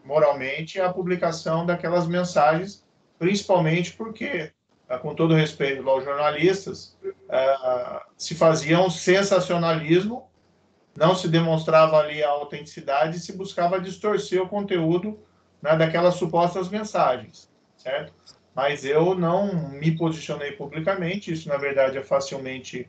C: moralmente a publicação daquelas mensagens, principalmente porque, tá, com todo respeito aos jornalistas, uh, se fazia um sensacionalismo, não se demonstrava ali a autenticidade e se buscava distorcer o conteúdo né, daquelas supostas mensagens, certo? Mas eu não me posicionei publicamente. Isso, na verdade, é facilmente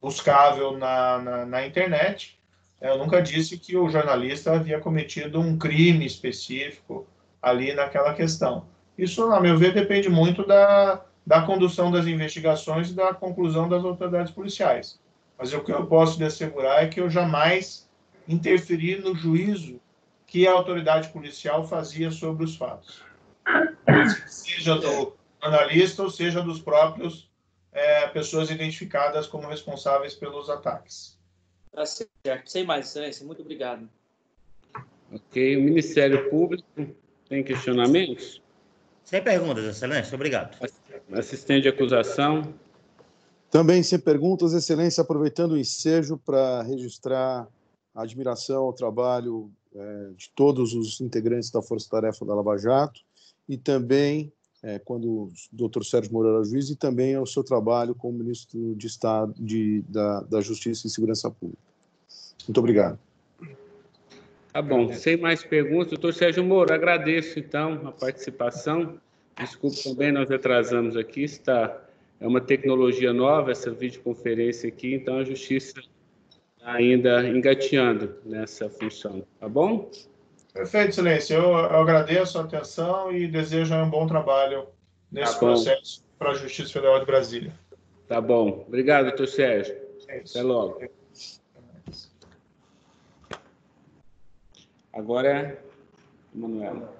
C: buscável na, na, na, internet. Eu nunca disse que o jornalista havia cometido um crime específico ali naquela questão. Isso, a meu ver, depende muito da, da condução das investigações e da conclusão das autoridades policiais. Mas o que eu posso lhe assegurar é que eu jamais interferi no juízo que a autoridade policial fazia sobre os fatos seja do analista ou seja dos próprios é, pessoas identificadas como responsáveis pelos ataques.
A: Tá certo. Sem mais, excelência. Muito obrigado.
D: Ok. O Ministério Público tem questionamentos?
F: Sem perguntas, excelência. Obrigado.
D: Assistente de acusação.
G: Também sem perguntas, excelência, aproveitando o ensejo para registrar a admiração ao trabalho é, de todos os integrantes da Força Tarefa da Lava Jato e também é, quando o doutor Sérgio Moro era juiz, e também ao seu trabalho como ministro de Estado de, da, da Justiça e Segurança Pública. Muito obrigado.
D: Tá bom, sem mais perguntas, doutor Sérgio Moro, agradeço então a participação. Desculpe também, nós atrasamos aqui, está, é uma tecnologia nova essa videoconferência aqui, então a Justiça ainda engateando nessa função, tá bom?
C: Perfeito, Excelência. Eu, eu agradeço a atenção e desejo um bom trabalho nesse
D: Tá
C: processo para a Justiça Federal de Brasília.
D: Tá bom. Obrigado, doutor Sérgio.
C: É.
D: Até logo. Agora é Manuela.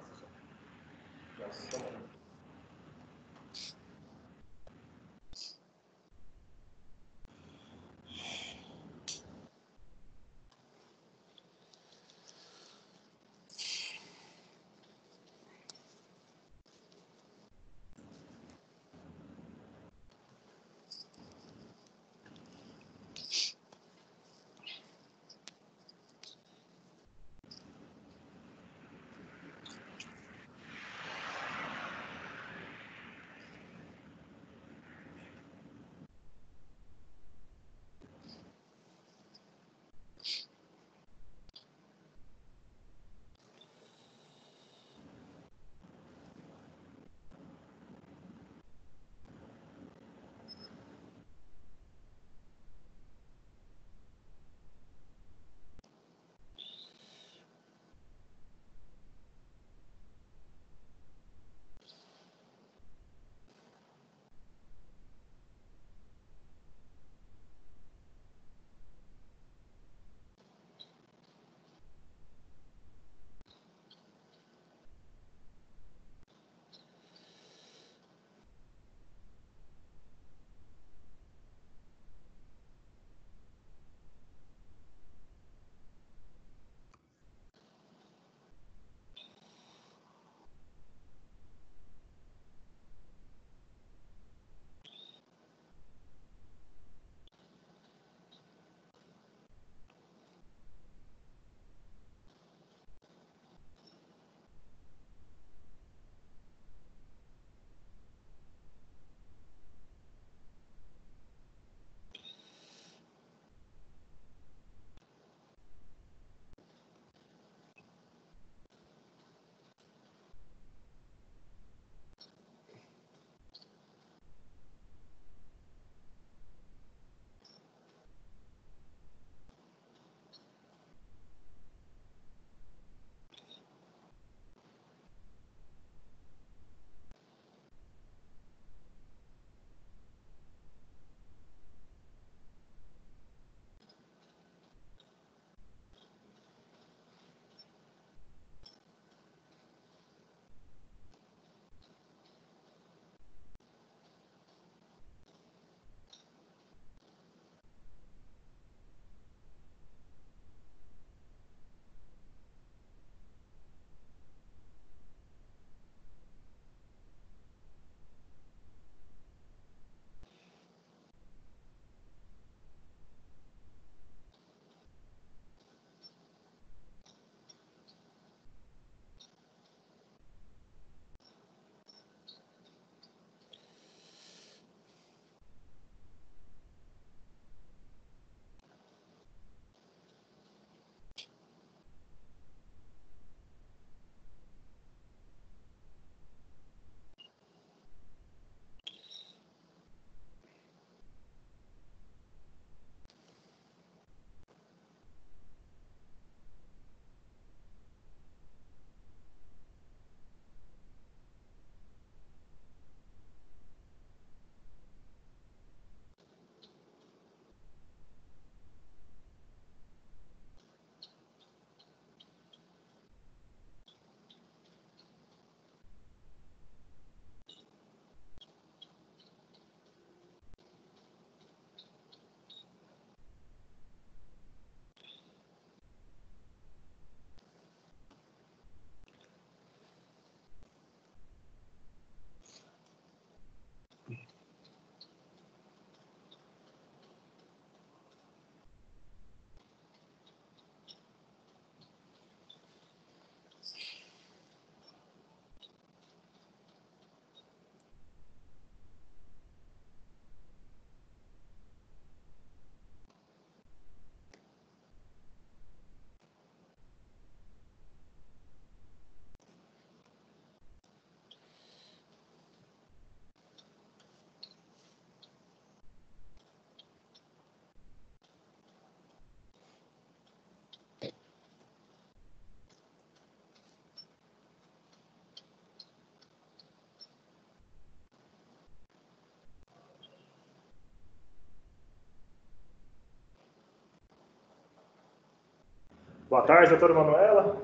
H: Boa tarde, doutora Manuela.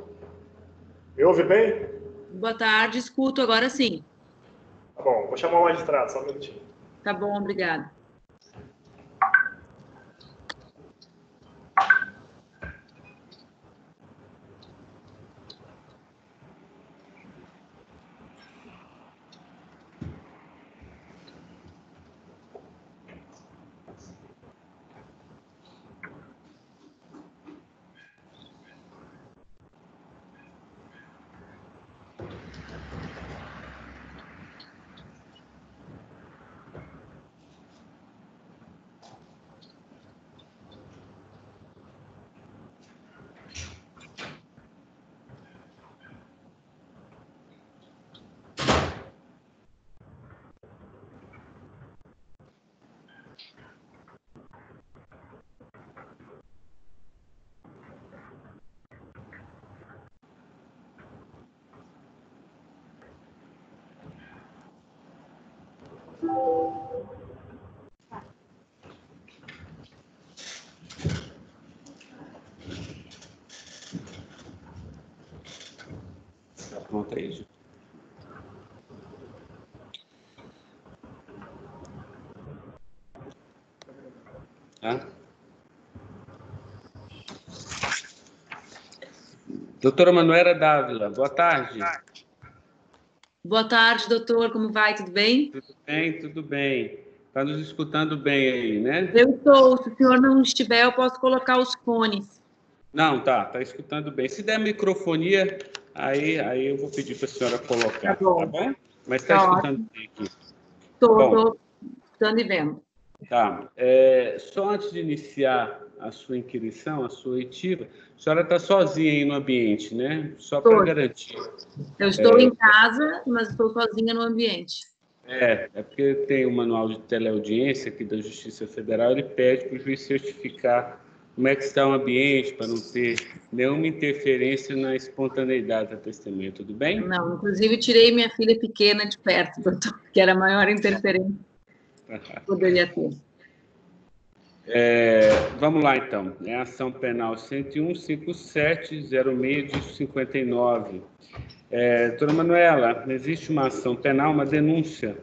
H: Me ouve bem?
I: Boa tarde, escuto agora sim.
H: Tá bom, vou chamar o magistrado, só um minutinho.
I: Tá bom, obrigada.
D: Tá pronto aí, Ju. Tá? Doutora Manuela Dávila, boa tarde.
I: Boa tarde, doutor. Como vai? Tudo bem?
D: Tudo bem, tudo bem. Está nos escutando bem aí, né?
I: Eu estou. Se o senhor não estiver, eu posso colocar os fones.
D: Não, tá, tá escutando bem. Se der microfonia, aí, aí eu vou pedir para a senhora colocar,
I: Tá bom.
D: tá bom? Mas está
I: Tá
D: escutando bem aqui.
I: Estou, estou escutando e vendo.
D: Tá. É, só antes de iniciar a sua inquirição, a sua oitiva, a senhora está sozinha aí no ambiente, né? Só para garantir.
I: Eu estou
D: É.
I: em casa, mas estou sozinha no ambiente.
D: É, é porque tem o manual de teleaudiência aqui da Justiça Federal, ele pede para o juiz certificar como é que está o ambiente, para não ter nenhuma interferência na espontaneidade da testemunha, tudo bem?
I: Não, inclusive tirei minha filha pequena de perto, doutor, [laughs] que era a maior interferência que poderia ter.
D: É, vamos lá, então. É a ação penal 1015706 de 59. É, doutora Manuela, existe uma ação penal, uma denúncia,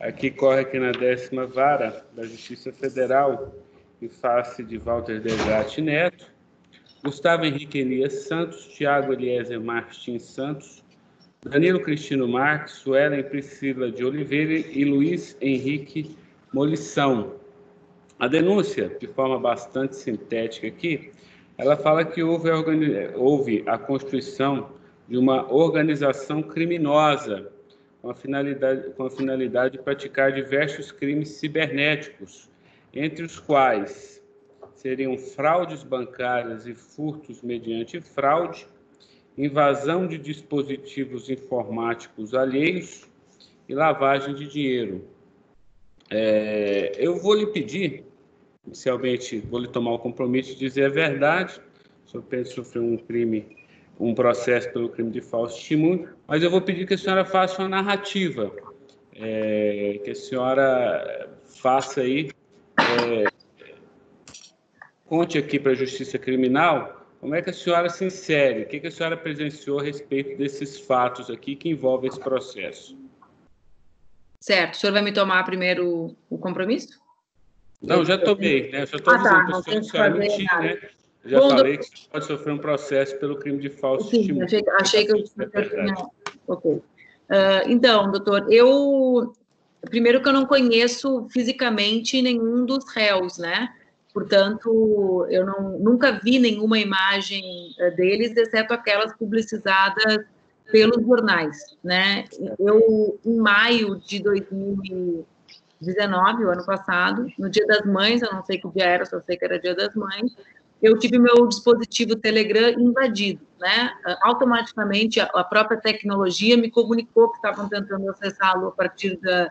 D: aqui corre aqui na décima vara da Justiça Federal, em face de Walter Delgatti Neto, Gustavo Henrique Elias Santos, Tiago Eliezer Martins Santos, Danilo Cristino Marques, Suelen Priscila de Oliveira e Luiz Henrique Molição. A denúncia, de forma bastante sintética aqui, ela fala que houve a, houve a constituição de uma organização criminosa com a, finalidade, com a finalidade de praticar diversos crimes cibernéticos, entre os quais seriam fraudes bancárias e furtos mediante fraude, invasão de dispositivos informáticos alheios e lavagem de dinheiro. É, eu vou lhe pedir, inicialmente, vou lhe tomar o compromisso de dizer a verdade. O senhor Pedro sofreu um crime, um processo pelo crime de falso testemunho, mas eu vou pedir que a senhora faça uma narrativa, é, que a senhora faça aí, é, conte aqui para a Justiça Criminal como é que a senhora se insere, o que, que a senhora presenciou a respeito desses fatos aqui que envolvem esse processo.
I: Certo. O senhor vai me tomar primeiro o compromisso?
D: Não, já tomei, né? Eu só estou
I: Ah, tá, não
D: a
I: fazer
D: mentir, né? Já
I: Bom,
D: falei que você pode sofrer um processo pelo crime de falso
I: Sim,
D: testemunho.
I: achei, achei que eu
D: É.
I: Ok. Ah, então, doutor, eu. Primeiro que eu não conheço fisicamente nenhum dos réus, né? Portanto, eu não, nunca vi nenhuma imagem eh, deles, exceto aquelas publicizadas pelos jornais, né? Eu, em maio de 2019, o ano passado, no Dia das Mães, eu não sei que dia era, só sei que era Dia das Mães, eu tive meu dispositivo Telegram invadido, né? Automaticamente a própria tecnologia me comunicou que estavam tentando acessá-lo a partir da,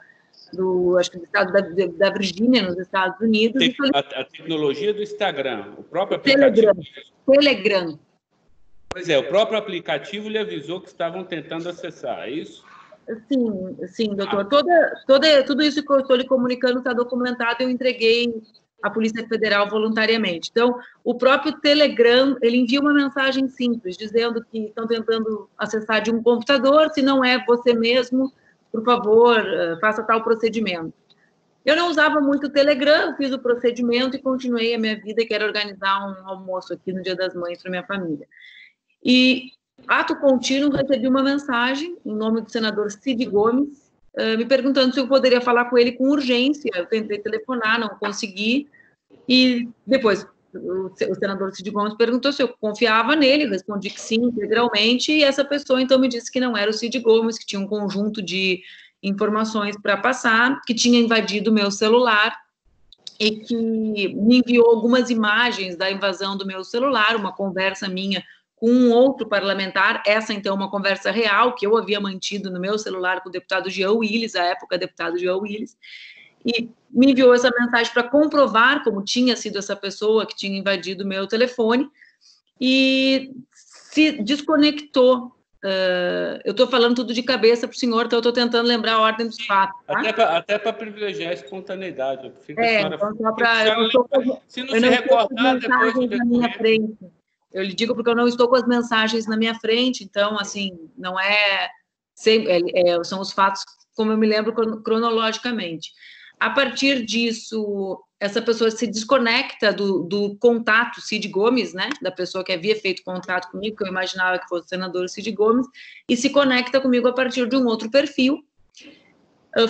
I: do, acho que do estado da, da Virgínia, nos Estados Unidos,
D: A, a tecnologia do Instagram, o próprio aplicativo.
I: Telegram, Telegram,
D: Pois é, o próprio aplicativo lhe avisou que estavam tentando acessar, é isso?
I: Sim, sim, doutor. Toda, toda, tudo isso que eu estou lhe comunicando está documentado. Eu entreguei a Polícia Federal voluntariamente. Então, o próprio Telegram, ele envia uma mensagem simples, dizendo que estão tentando acessar de um computador, se não é você mesmo, por favor, eh, faça tal procedimento. Eu não usava muito o Telegram, fiz o procedimento e continuei a minha vida, que era organizar um almoço aqui no Dia das Mães para minha família. E, ato contínuo, recebi uma mensagem, em nome do senador Cid Gomes, uh, me perguntando se eu poderia falar com ele com urgência. Eu tentei telefonar, não consegui. E depois o, senador Cid Gomes perguntou se eu confiava nele, respondi que sim, integralmente, e essa pessoa então me disse que não era o Cid Gomes, que tinha um conjunto de informações para passar, que tinha invadido meu celular e que me enviou algumas imagens da invasão do meu celular, uma conversa minha com um outro parlamentar, essa então uma conversa real que eu havia mantido no meu celular com o deputado Jean Willis, à época deputado Jean Willis, e me enviou essa mensagem para comprovar como tinha sido essa pessoa que tinha invadido o meu telefone e se desconectou Uh, eu estou falando tudo de cabeça para o senhor, então eu estou tentando lembrar a ordem dos fatos.
D: Tá? Até para privilegiar a espontaneidade.
I: é, senhora, então só para. Se não eu se não recordar, depois de na minha frente. Eu lhe digo porque eu não estou com as mensagens na minha frente, então, assim, não é. É, é, são os fatos como eu me lembro cronologicamente. A partir disso, essa pessoa se desconecta do, do, contato Cid Gomes, né, da pessoa que havia feito contato comigo, que eu imaginava que fosse o senador Cid Gomes, e se conecta comigo a partir de um outro perfil.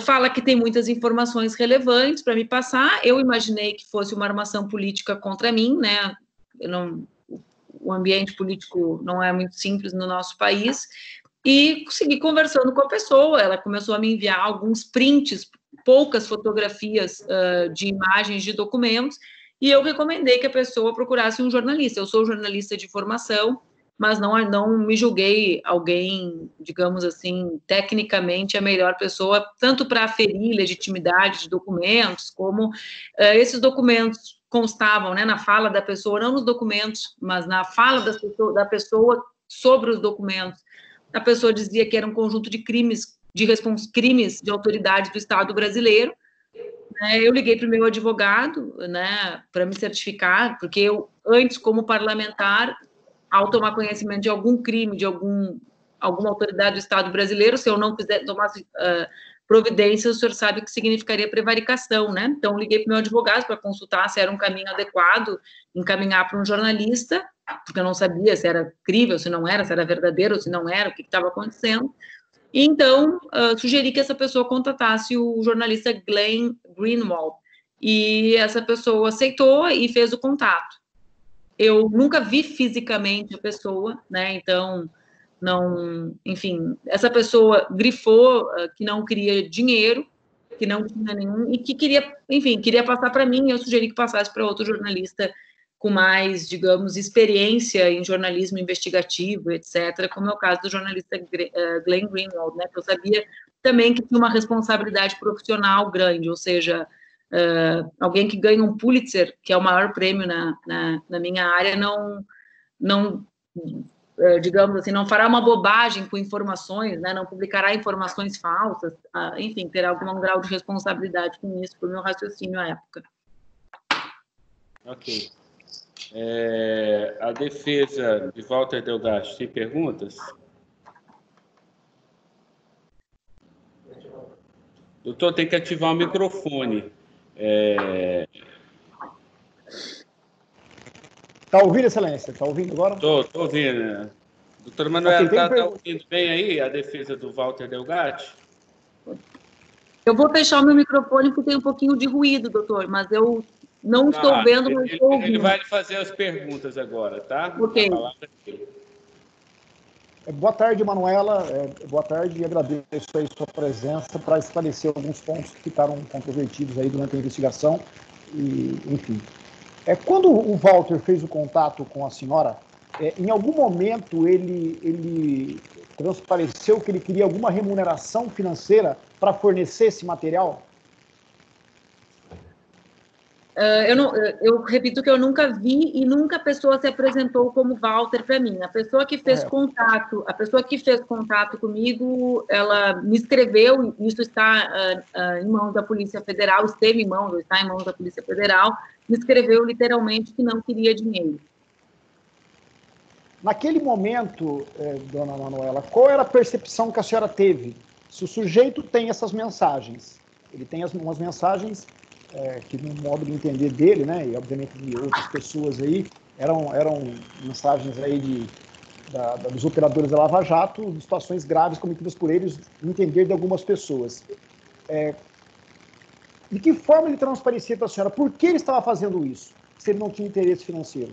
I: Fala que tem muitas informações relevantes para me passar. Eu imaginei que fosse uma armação política contra mim, né? Não, o ambiente político não é muito simples no nosso país. E segui conversando com a pessoa. Ela começou a me enviar alguns prints poucas fotografias uh, de imagens de documentos, e eu recomendei que a pessoa procurasse um jornalista. Eu sou jornalista de formação, mas não, não me julguei alguém, digamos assim, tecnicamente a melhor pessoa, tanto para aferir legitimidade de documentos, como uh, esses documentos constavam né, na fala da pessoa, não nos documentos, mas na fala da pessoa, da pessoa sobre os documentos. A pessoa dizia que era um conjunto de crimes de crimes de autoridade do Estado brasileiro. Né, eu liguei para o meu advogado, né, para me certificar, porque eu, antes, como parlamentar, ao tomar conhecimento de algum crime, de algum, alguma autoridade do Estado brasileiro, se eu não fizer, tomasse uh, providências, o senhor sabe que significaria prevaricação, né? Então, liguei para o meu advogado para consultar se era um caminho adequado encaminhar para um jornalista, porque eu não sabia se era crível, se não era, se era verdadeiro, se não era, o que estava acontecendo. Então, uh, sugeri que essa pessoa contatasse o jornalista Glenn Greenwald. E essa pessoa aceitou e fez o contato. Eu nunca vi fisicamente a pessoa, né? Então, não, enfim, essa pessoa grifou uh, que não queria dinheiro, que não tinha nenhum e que queria, enfim, queria passar para mim. Eu sugeri que passasse para outro jornalista com mais, digamos, experiência em jornalismo investigativo, etc., como é o caso do jornalista eh, Glenn Greenwald, né, que eu sabia também que tinha uma responsabilidade profissional grande, ou seja, uh, alguém que ganha um Pulitzer, que é o maior prêmio na, na, na minha área, não, não digamos assim, não fará uma bobagem com informações, né, não publicará informações falsas, uh, enfim, terá algum grau de responsabilidade com isso, por meu raciocínio à época.
D: Ok. É, a defesa de Walter Delgado, tem perguntas? Doutor, tem que ativar o microfone. É...
B: Está ouvindo, excelência? Está ouvindo agora?
D: Estou, estou ouvindo. Doutor Manuel, está tá ouvindo bem aí a defesa do Walter Delgatti?
I: Eu vou fechar o meu microfone porque tem um pouquinho de ruído, doutor, mas eu não estou ah, vendo, mas
D: ele,
I: estou ouvindo.
D: Ele vai fazer as perguntas agora, tá?
I: Ok.
B: É, boa tarde, Manuela. É, boa tarde e agradeço aí sua presença para esclarecer alguns pontos que ficaram controvertidos aí durante a investigação. E, enfim. É, quando o Walter fez o contato com a senhora, é, em algum momento ele, ele transpareceu que ele queria alguma remuneração financeira para fornecer esse material?
I: Uh, eu, não, eu repito que eu nunca vi e nunca a pessoa se apresentou como Walter para mim. A pessoa que fez é. contato, a pessoa que fez contato comigo, ela me escreveu, isso está uh, uh, em mãos da Polícia Federal, esteve em mãos, está em mãos da Polícia Federal, me escreveu literalmente que não queria dinheiro.
B: Naquele momento, eh, dona Manuela, qual era a percepção que a senhora teve? Se o sujeito tem essas mensagens, ele tem as, umas mensagens é, que no modo de entender dele, né, e obviamente de outras pessoas aí, eram, eram mensagens aí de, da, da, dos operadores da Lava Jato, de situações graves cometidas por eles, entender de algumas pessoas. É, de que forma ele transparecia para a senhora? Por que ele estava fazendo isso, se ele não tinha interesse financeiro?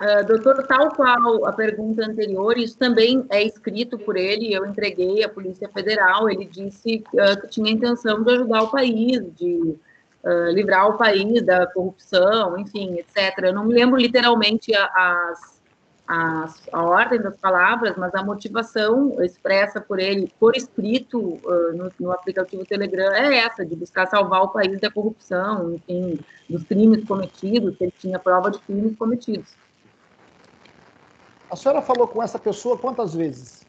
I: Uh, doutor, tal qual a pergunta anterior, isso também é escrito por ele, eu entreguei à Polícia Federal, ele disse uh, que tinha a intenção de ajudar o país, de uh, livrar o país da corrupção, enfim, etc. Eu não me lembro literalmente as, as, a ordem das palavras, mas a motivação expressa por ele, por escrito no, no aplicativo Telegram, é essa, de buscar salvar o país da corrupção, enfim, dos crimes cometidos, que ele tinha prova de crimes cometidos.
B: A senhora falou com essa pessoa quantas vezes?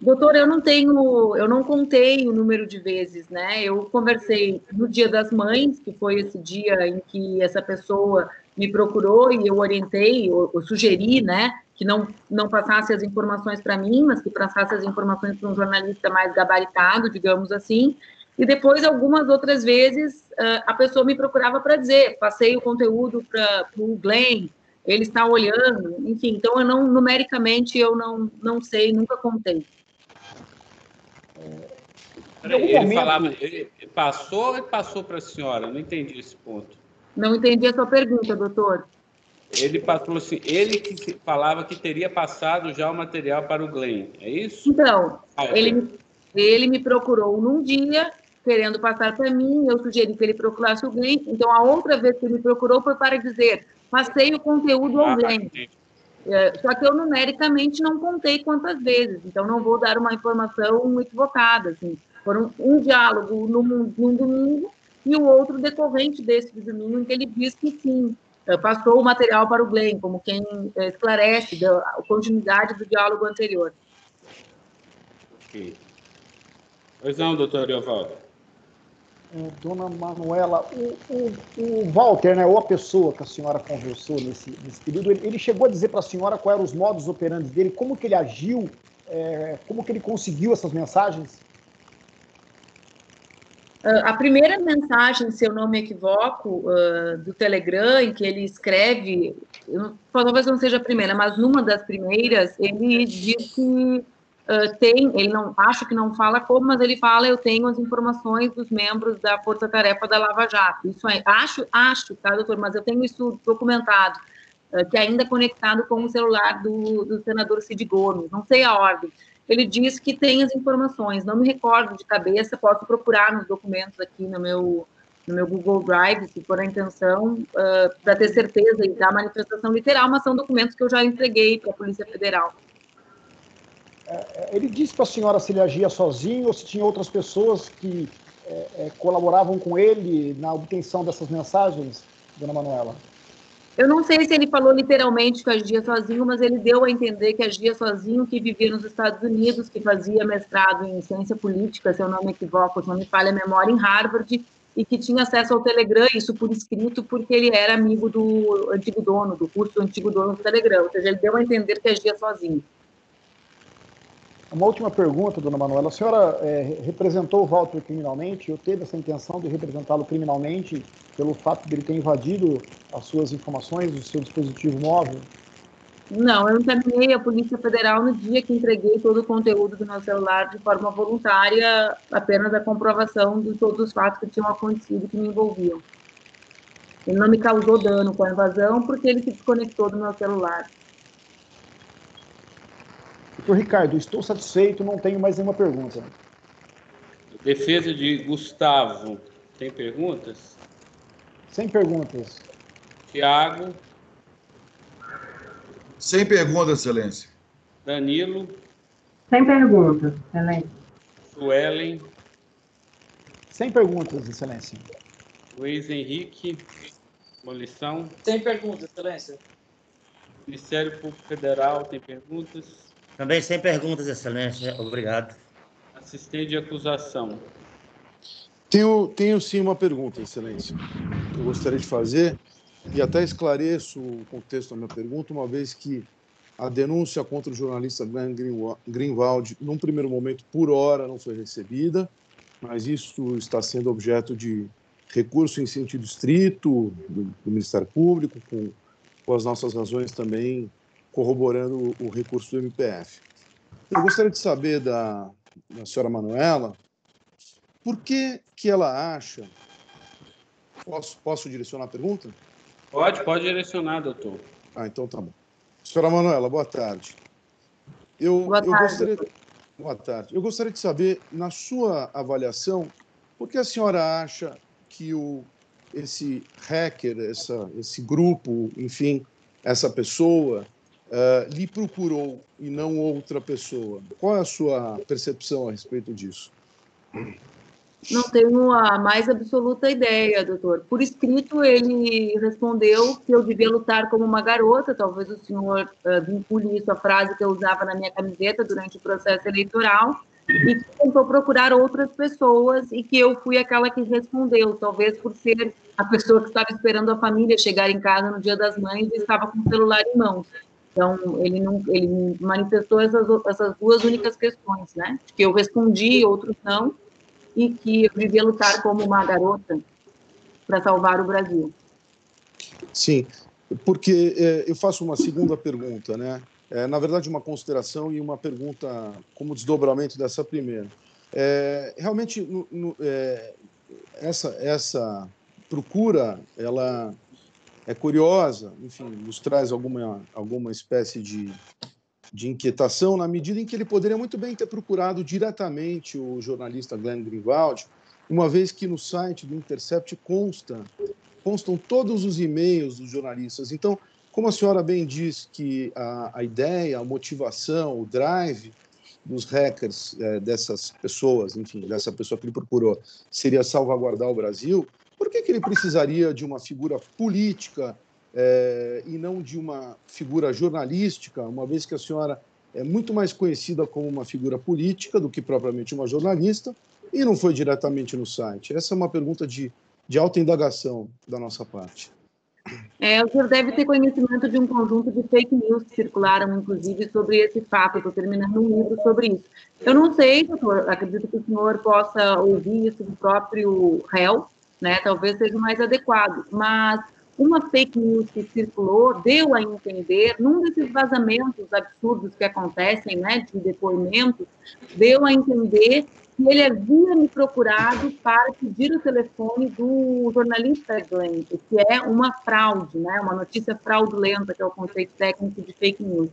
I: Doutor, eu não tenho, eu não contei o número de vezes, né? Eu conversei no Dia das Mães, que foi esse dia em que essa pessoa me procurou e eu orientei, eu, eu sugeri, né, que não não passasse as informações para mim, mas que passasse as informações para um jornalista mais gabaritado, digamos assim. E depois, algumas outras vezes, a pessoa me procurava para dizer, passei o conteúdo para o Glenn, ele está olhando, enfim, então eu não, numericamente eu não, não sei, nunca contei.
D: ele momento... falava, ele passou ou passou para a senhora? Não entendi esse ponto.
I: Não entendi a sua pergunta, doutor.
D: Ele passou assim, ele que falava que teria passado já o material para o Glenn, é isso?
I: Então, ah, é. ele, ele me procurou num dia, querendo passar para mim, eu sugeri que ele procurasse o Glenn, então a outra vez que ele me procurou foi para dizer, passei o conteúdo ao Glenn. É, só que eu numericamente não contei quantas vezes, então não vou dar uma informação equivocada. Assim. Foram um diálogo no, num domingo e o outro decorrente desse domingo, em que ele diz que sim, é, passou o material para o Glenn, como quem é, esclarece a continuidade do diálogo anterior.
D: Ok. Pois não, doutor Eovaldo.
B: Dona Manuela, o, o, o, Walter, né, ou a pessoa que a senhora conversou nesse, nesse período, ele, ele chegou a dizer para a senhora quais eram os modos operantes dele, como que ele agiu, é, como que ele conseguiu essas mensagens?
I: Uh, a primeira mensagem, se eu não me equivoco, uh, do Telegram, em que ele escreve, talvez não seja a primeira, mas numa das primeiras, ele diz que Uh, tem, ele não, acho que não fala como, mas ele fala, eu tenho as informações dos membros da Força Tarefa da Lava Jato. Isso é, acho, acho, tá, doutor, mas eu tenho isso documentado, uh, que é ainda conectado com o celular do, do senador Cid Gomes, não sei a ordem. Ele diz que tem as informações, não me recordo de cabeça, posso procurar nos documentos aqui no meu, no meu Google Drive, se for a intenção, uh, para ter certeza da manifestação literal, mas são documentos que eu já entreguei para a Polícia Federal.
B: É, é, ele disse para a senhora se ele agia sozinho ou se tinha outras pessoas que é, é, colaboravam com ele na obtenção dessas mensagens, dona Manuela?
I: Eu não sei se ele falou literalmente que agia sozinho, mas ele deu a entender que agia sozinho, que vivia nos Estados Unidos, que fazia mestrado em ciência política, se eu não me equivoco, se não me falha a memória, em Harvard, e que tinha acesso ao Telegram, isso por escrito, porque ele era amigo do antigo dono, do curso do antigo dono do Telegram, ou seja, ele deu a entender que agia sozinho.
B: Uma última pergunta, dona Manuela. A senhora é, representou o Walter criminalmente ou teve essa intenção de representá-lo criminalmente pelo fato de ele ter invadido as suas informações, o seu dispositivo móvel?
I: Não, eu encaminhei a Polícia Federal no dia que entreguei todo o conteúdo do meu celular de forma voluntária, apenas a comprovação de todos os fatos que tinham acontecido que me envolviam. Ele não me causou dano com a invasão porque ele se desconectou do meu celular.
B: Doutor Ricardo, estou satisfeito, não tenho mais nenhuma pergunta.
D: Defesa de Gustavo, tem perguntas?
B: Sem perguntas.
D: Tiago.
G: Sem perguntas, Excelência.
D: Danilo.
E: Sem perguntas, Excelência.
D: Suelen.
B: Sem perguntas, Excelência.
D: Luiz Henrique, abolição.
A: Sem perguntas, Excelência.
D: Ministério Público Federal, tem perguntas?
F: Também sem perguntas, Excelência. Obrigado.
D: Assistente de acusação.
G: Tenho, tenho sim uma pergunta, Excelência, que eu gostaria de fazer, e até esclareço o contexto da minha pergunta, uma vez que a denúncia contra o jornalista Glenn Greenwald, num primeiro momento, por hora, não foi recebida, mas isso está sendo objeto de recurso em sentido estrito do, do Ministério Público, com, com, as nossas razões também corroborando o, o recurso do MPF. Eu gostaria de saber da, da senhora Manuela por que, que ela acha. Posso, posso direcionar a pergunta?
D: Pode, pode direcionar, doutor.
G: Ah, então tá bom. Senhora Manuela, boa tarde. Eu,
E: boa tarde.
G: Eu gostaria, boa tarde. Eu gostaria de saber, na sua avaliação, por que a senhora acha que o, esse hacker, essa, esse grupo, enfim, essa pessoa, uh, lhe procurou e não outra pessoa? Qual é a sua percepção a respeito disso?
I: Não tenho a mais absoluta ideia, doutor. Por escrito, ele respondeu que eu devia lutar como uma garota. Talvez o senhor uh, vincule isso à frase que eu usava na minha camiseta durante o processo eleitoral. E que tentou procurar outras pessoas e que eu fui aquela que respondeu. Talvez por ser a pessoa que estava esperando a família chegar em casa no Dia das Mães e estava com o celular em mãos. Então, ele, não, ele manifestou essas, essas duas únicas questões, né? Que eu respondi, outros não e que eu devia lutar como uma garota para salvar o Brasil.
G: Sim, porque é, eu faço uma segunda pergunta, né? É, na verdade, uma consideração e uma pergunta como desdobramento dessa primeira. É, realmente, no, no, é, essa, essa procura, ela é curiosa, enfim, nos traz alguma, alguma espécie de, de inquietação na medida em que ele poderia muito bem ter procurado diretamente o jornalista Glenn Greenwald, uma vez que no site do Intercept consta, constam todos os e-mails dos jornalistas. Então, como a senhora bem diz que a, a ideia, a motivação, o drive dos hackers é, dessas pessoas, enfim, dessa pessoa que ele procurou, seria salvaguardar o Brasil, por que, que ele precisaria de uma figura política é, e não de uma figura jornalística, uma vez que a senhora é muito mais conhecida como uma figura política do que propriamente uma jornalista, e não foi diretamente no site? Essa é uma pergunta de, de alta indagação da nossa parte.
I: É, o senhor deve ter conhecimento de um conjunto de fake news que circularam, inclusive, sobre esse fato. Estou terminando um livro sobre isso. Eu não sei, doutor, acredito que o senhor possa ouvir isso do próprio réu, né? Talvez seja mais adequado, mas uma fake news que circulou deu a entender, num desses vazamentos absurdos que acontecem, né, de depoimentos, deu a entender que ele havia me procurado para pedir o telefone do jornalista Glenn, que é uma fraude, né, uma notícia fraudulenta, que é o conceito técnico de fake news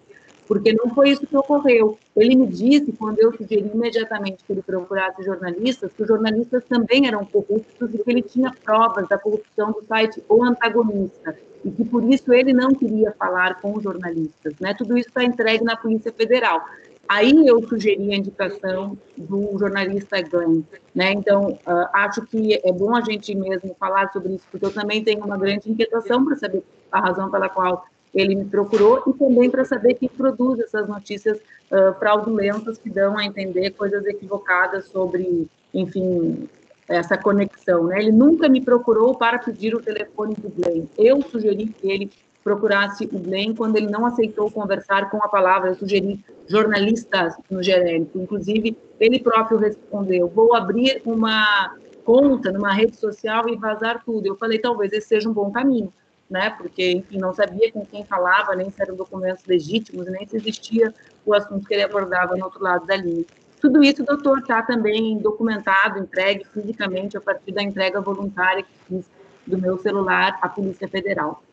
I: porque não foi isso que ocorreu. Ele me disse, quando eu sugeri imediatamente que ele procurasse jornalistas, que os jornalistas também eram corruptos e que ele tinha provas da corrupção do site O Antagonista, e que por isso ele não queria falar com os jornalistas. Né? Tudo isso está entregue na Polícia Federal. Aí eu sugeri a indicação do jornalista Glenn. Né? Então, uh, acho que é bom a gente mesmo falar sobre isso, porque eu também tenho uma grande inquietação para saber a razão pela qual ele me procurou e também para saber quem produz essas notícias uh, fraudulentas que dão a entender coisas equivocadas sobre, enfim, essa conexão. Né? Ele nunca me procurou para pedir o telefone do Glenn. Eu sugeri que ele procurasse o Glenn quando ele não aceitou conversar com a palavra. Eu sugeri jornalistas no genérico. Inclusive, ele próprio respondeu: vou abrir uma conta numa rede social e vazar tudo. Eu falei: talvez esse seja um bom caminho né? Porque, enfim, não sabia com quem falava, nem se eram documentos legítimos, nem se existia o assunto que ele abordava no outro lado da linha. Tudo isso, doutor, está também documentado, entregue fisicamente a partir da entrega voluntária que fiz do meu celular à Polícia Federal.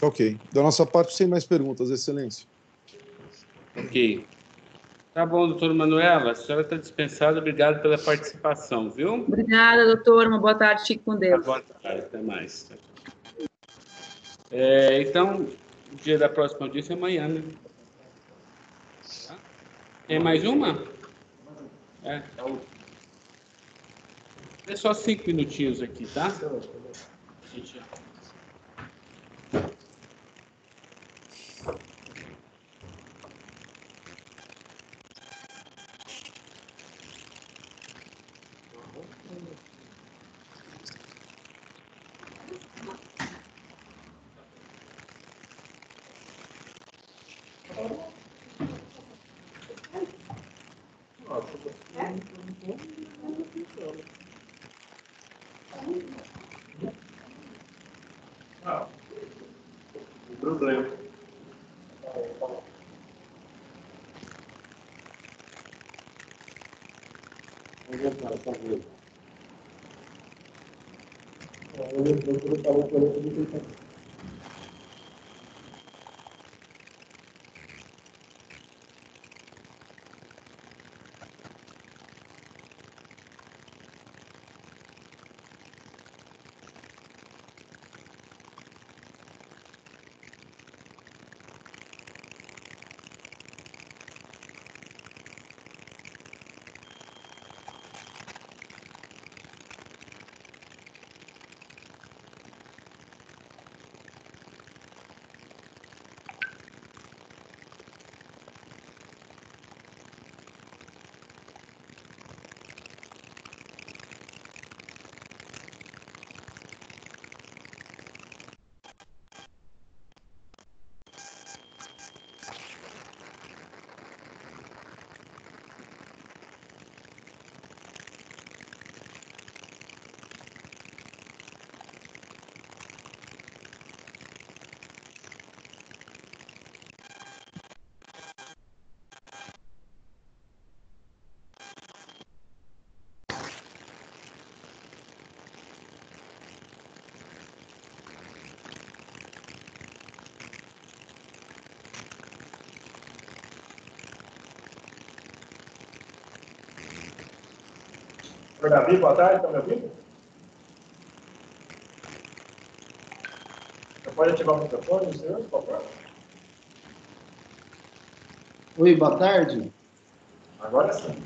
G: Ok. Da nossa parte, sem mais perguntas, Excelência.
D: Ok. Tá bom, doutor Manuela, a senhora está dispensada, obrigado pela participação, viu?
I: Obrigada, doutor, uma boa tarde, fique com Deus.
D: Boa tarde, até mais. É, então, o dia da próxima audiência é amanhã, né? Tem mais uma? É. É só cinco minutinhos aqui, tá? Gente,
H: Oi, Davi, boa tarde, está me ouvindo? Você pode ativar o microfone, senhor, por favor?
B: Oi, boa tarde.
H: Agora sim.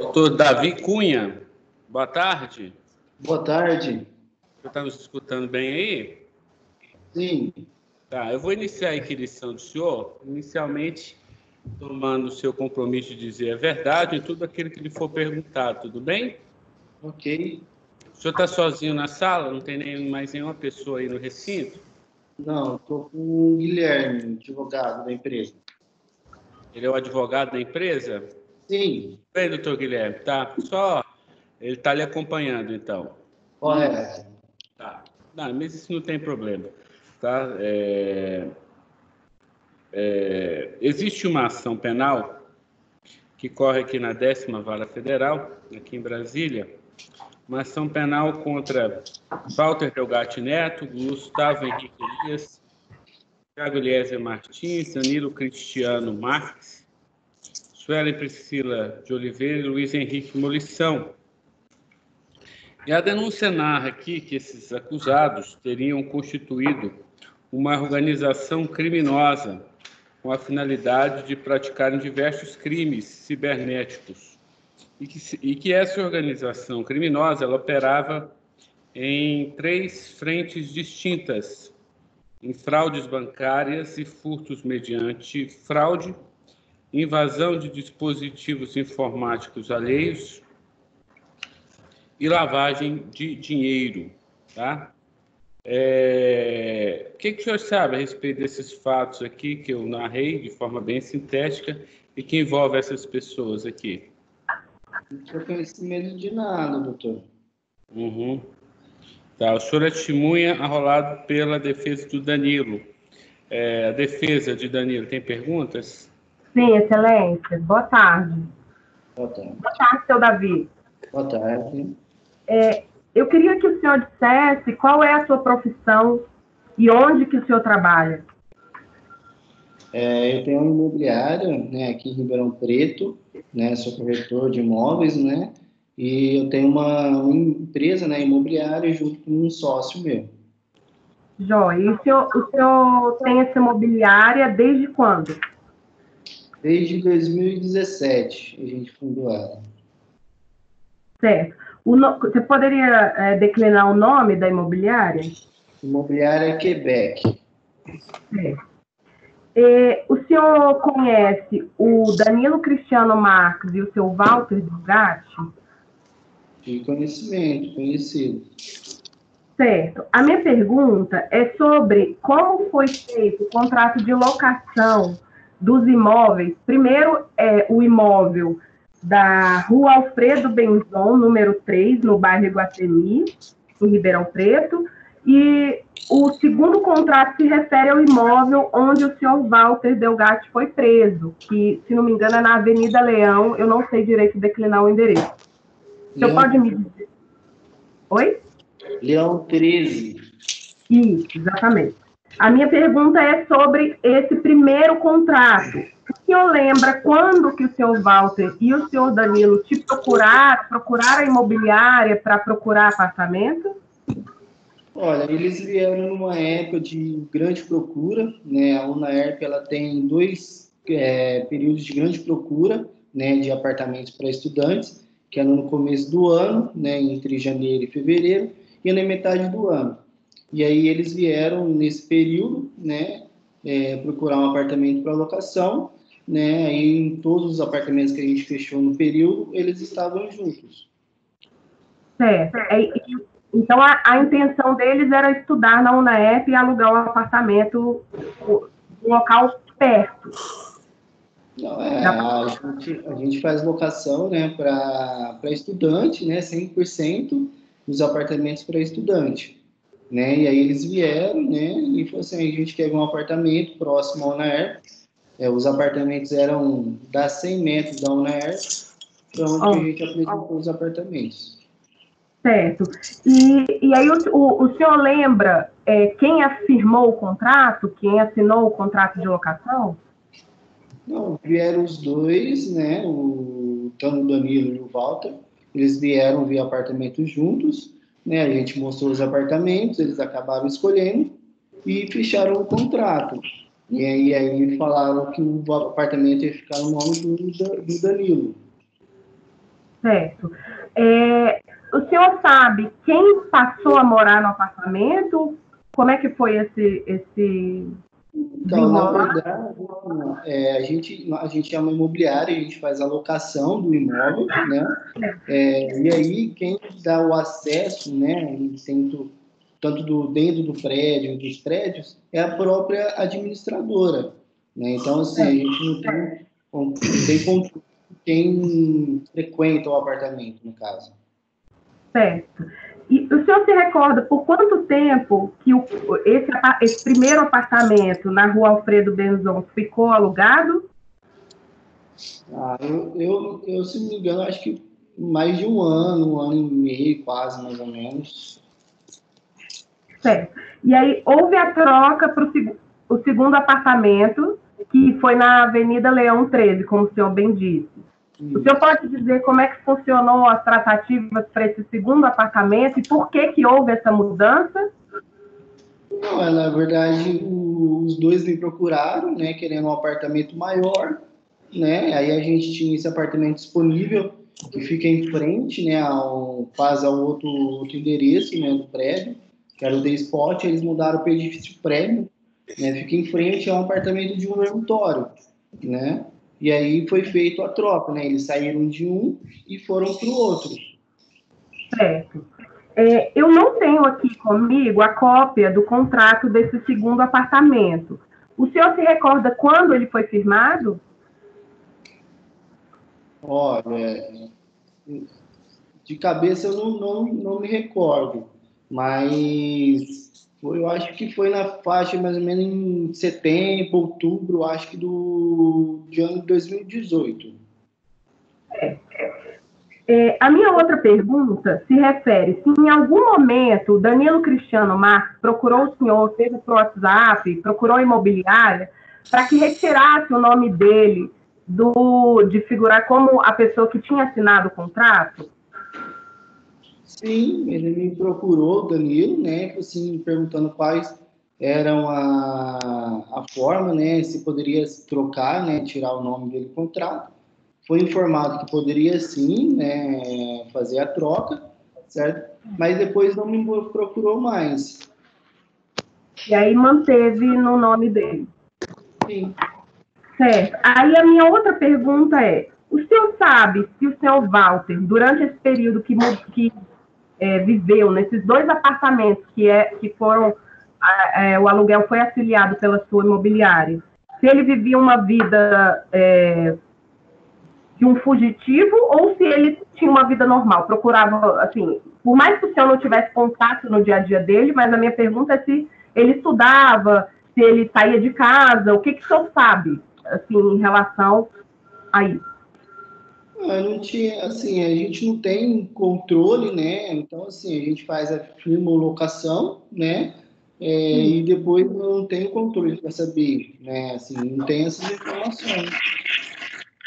D: Doutor Davi Cunha, boa tarde.
J: Boa tarde.
D: Você está nos escutando bem aí?
J: Sim.
D: Tá, eu vou iniciar a inquirição do senhor, inicialmente tomando o seu compromisso de dizer a verdade em tudo aquilo que lhe for perguntado, tudo bem?
J: Ok.
D: O senhor está sozinho na sala? Não tem nem, mais nenhuma pessoa aí no recinto?
J: Não, estou com o Guilherme, advogado da empresa.
D: Ele é o advogado da empresa?
J: Sim.
D: Bem, doutor Guilherme, tá? Só ele está lhe acompanhando, então.
J: Correto.
D: Tá. Não, mas isso não tem problema. Tá? É... É... Existe uma ação penal que corre aqui na décima vara federal, aqui em Brasília, uma ação penal contra Walter Delgatti Neto, Gustavo Henrique Elias, Thiago Eliezer Martins, Danilo Cristiano Marques, Suelen Priscila de Oliveira e Luiz Henrique Molição. E a denúncia narra aqui que esses acusados teriam constituído uma organização criminosa com a finalidade de praticarem diversos crimes cibernéticos e que, e que essa organização criminosa ela operava em três frentes distintas, em fraudes bancárias e furtos mediante fraude, invasão de dispositivos informáticos alheios e lavagem de dinheiro, tá? É... O que, que o senhor sabe a respeito desses fatos aqui que eu narrei de forma bem sintética e que envolve essas pessoas aqui?
J: Não tenho conhecimento de nada, doutor.
D: Uhum. Tá, o senhor é testemunha arrolado pela defesa do Danilo. É, a defesa de Danilo tem perguntas?
E: Sim, excelência. Boa tarde.
J: Boa tarde.
E: Boa tarde, seu Davi.
J: Boa tarde.
E: É, eu queria que o senhor dissesse qual é a sua profissão e onde que o senhor trabalha.
J: É, eu tenho uma imobiliária né, aqui em Ribeirão Preto, né, sou corretor de imóveis, né, e eu tenho uma, uma empresa né, imobiliária junto com um sócio meu.
E: Jó, e o senhor, o senhor tem essa imobiliária desde quando?
J: Desde 2017 a gente fundou ela.
E: Certo. No, você poderia é, declinar o nome da imobiliária?
J: Imobiliária Quebec.
E: Certo. É, o senhor conhece o Danilo Cristiano Marques e o seu Walter Dugatti?
J: De conhecimento, conhecido.
E: Certo. A minha pergunta é sobre como foi feito o contrato de locação dos imóveis. Primeiro, é, o imóvel da Rua Alfredo Benzon, número 3, no bairro Iguatemi, em Ribeirão Preto. E o segundo contrato se refere ao imóvel onde o senhor Walter Delgatti foi preso, que, se não me engano, é na Avenida Leão, eu não sei direito declinar o endereço. O senhor pode me dizer? Oi?
J: Leão 13.
E: Isso, exatamente. A minha pergunta é sobre esse primeiro contrato. O senhor lembra quando que o senhor Walter e o senhor Danilo te procuraram, procuraram a imobiliária para procurar apartamento?
J: Olha, eles vieram numa época de grande procura, né? A UNAERP ela tem dois é, períodos de grande procura, né, de apartamentos para estudantes, que é no começo do ano, né, entre janeiro e fevereiro, e na metade do ano. E aí eles vieram nesse período, né, é, procurar um apartamento para locação, né, e em todos os apartamentos que a gente fechou no período, eles estavam juntos.
E: Certo. É, então, a, a, intenção deles era estudar na UNAEP e alugar um apartamento, um local perto.
J: Não, é, a, gente, a gente faz locação né, para estudante, né, 100% dos apartamentos para estudante. Né? E aí eles vieram né, e falaram assim, a gente quer um apartamento próximo à UNAERP. É, os apartamentos eram da 100 metros da UNAERP, para onde oh. a gente apresentou os apartamentos.
E: Certo. E, e aí o, o, o senhor lembra é, quem afirmou o contrato, quem assinou o contrato de locação?
J: Não, vieram os dois, né? O tanto o Danilo e o Walter. Eles vieram ver apartamento juntos, né? A gente mostrou os apartamentos, eles acabaram escolhendo e fecharam o contrato. E aí, aí falaram que o apartamento ia ficar no nome do, do Danilo.
E: Certo. É, o senhor sabe quem passou a morar no apartamento? Como é que foi esse, esse
J: então, na verdade, é, a, gente, a gente é uma imobiliária, a gente faz a locação do imóvel, né? É, e aí, quem dá o acesso, né, dentro, tanto do, dentro do prédio, dos prédios, é a própria administradora. Né? Então, assim, a gente não tem, não tem controle quem frequenta o apartamento, no caso.
E: Certo. E o senhor se recorda por quanto tempo que o, esse, esse primeiro apartamento na rua Alfredo Benzon ficou alugado?
J: Ah, eu, eu, eu, se não me engano, acho que mais de um ano, um ano e meio, quase, mais ou menos.
E: Certo. E aí houve a troca para o segundo apartamento, que foi na Avenida Leão 13, como o senhor bem disse. O senhor pode dizer como é que funcionou as tratativas para esse segundo apartamento e por que que houve essa mudança?
J: Não, é, na verdade, os dois me procuraram, né, querendo um apartamento maior, né, aí a gente tinha esse apartamento disponível, que fica em frente, né, ao, faz ao outro, outro endereço, né, do prédio, que era o The Spot, eles mudaram para o edifício prédio, né, fica em frente a um apartamento de um dormitório, né, e aí foi feito a troca, né? Eles saíram de um e foram para o outro.
E: Certo. É, eu não tenho aqui comigo a cópia do contrato desse segundo apartamento. O senhor se recorda quando ele foi firmado?
J: Olha, de cabeça eu não, não, não me recordo, mas eu acho que foi na faixa mais ou menos em setembro, outubro, acho que do de ano de 2018.
E: É. É, a minha outra pergunta se refere se em algum momento o Danilo Cristiano Marques procurou o senhor, seja por WhatsApp, procurou a imobiliária, para que retirasse o nome dele do, de figurar como a pessoa que tinha assinado o contrato?
J: Sim, ele me procurou, Danilo, né, assim, perguntando quais eram a, a forma, né, se poderia trocar, né, tirar o nome dele do contrato. Foi informado que poderia sim, né, fazer a troca, certo? Mas depois não me procurou mais.
E: E aí manteve no nome dele.
J: Sim.
E: Certo. Aí a minha outra pergunta é: o senhor sabe se o senhor Walter, durante esse período que, que é, viveu nesses dois apartamentos que, é, que foram, é, o aluguel foi afiliado pela sua imobiliária, se ele vivia uma vida é, de um fugitivo ou se ele tinha uma vida normal, procurava, assim, por mais que o senhor não tivesse contato no dia a dia dele, mas a minha pergunta é se ele estudava, se ele saía de casa, o que, que o senhor sabe, assim, em relação a isso?
J: Ah, não tinha, assim, a gente não tem controle, né? Então, assim, a gente faz a firma ou locação, né? É, hum. E depois não tem controle para saber, né? Assim, não tem essas informações.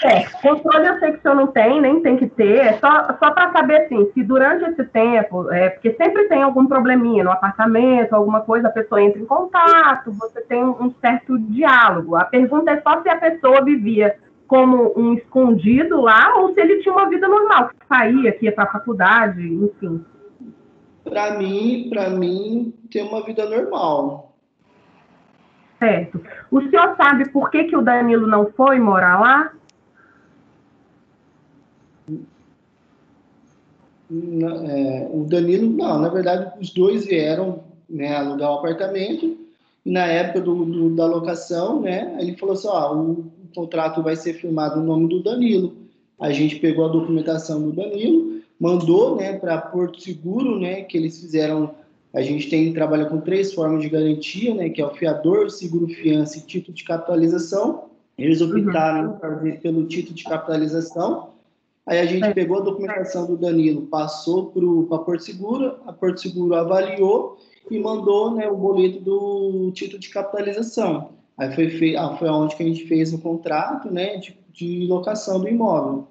E: É, controle eu sei que o senhor não tem, nem tem que ter, é só, só para saber, assim, se durante esse tempo, é, porque sempre tem algum probleminha no apartamento, alguma coisa, a pessoa entra em contato, você tem um certo diálogo. A pergunta é só se a pessoa vivia como um escondido lá ou se ele tinha uma vida normal, que saía, que ia para a faculdade, enfim.
J: Para mim, para mim, ter uma vida normal.
E: Certo. O senhor sabe por que, que o Danilo não foi morar lá?
J: é, o Danilo, não, na verdade, os dois vieram né, alugar o um apartamento, e na época do, do, da locação, né, ele falou assim, ó, o, contrato vai ser firmado no nome do Danilo. A gente pegou a documentação do Danilo, mandou né, para Porto Seguro, né, que eles fizeram. A gente tem trabalha com três formas de garantia, né, que é o fiador, seguro fiança e título de capitalização. Eles uhum. optaram uhum. pelo título de capitalização. Aí a gente pegou a documentação do Danilo, passou para Porto Seguro, a Porto Seguro avaliou e mandou né, o boleto do título de capitalização. Aí foi, fe... ah, foi onde que a gente fez o contrato né, de, de locação do imóvel.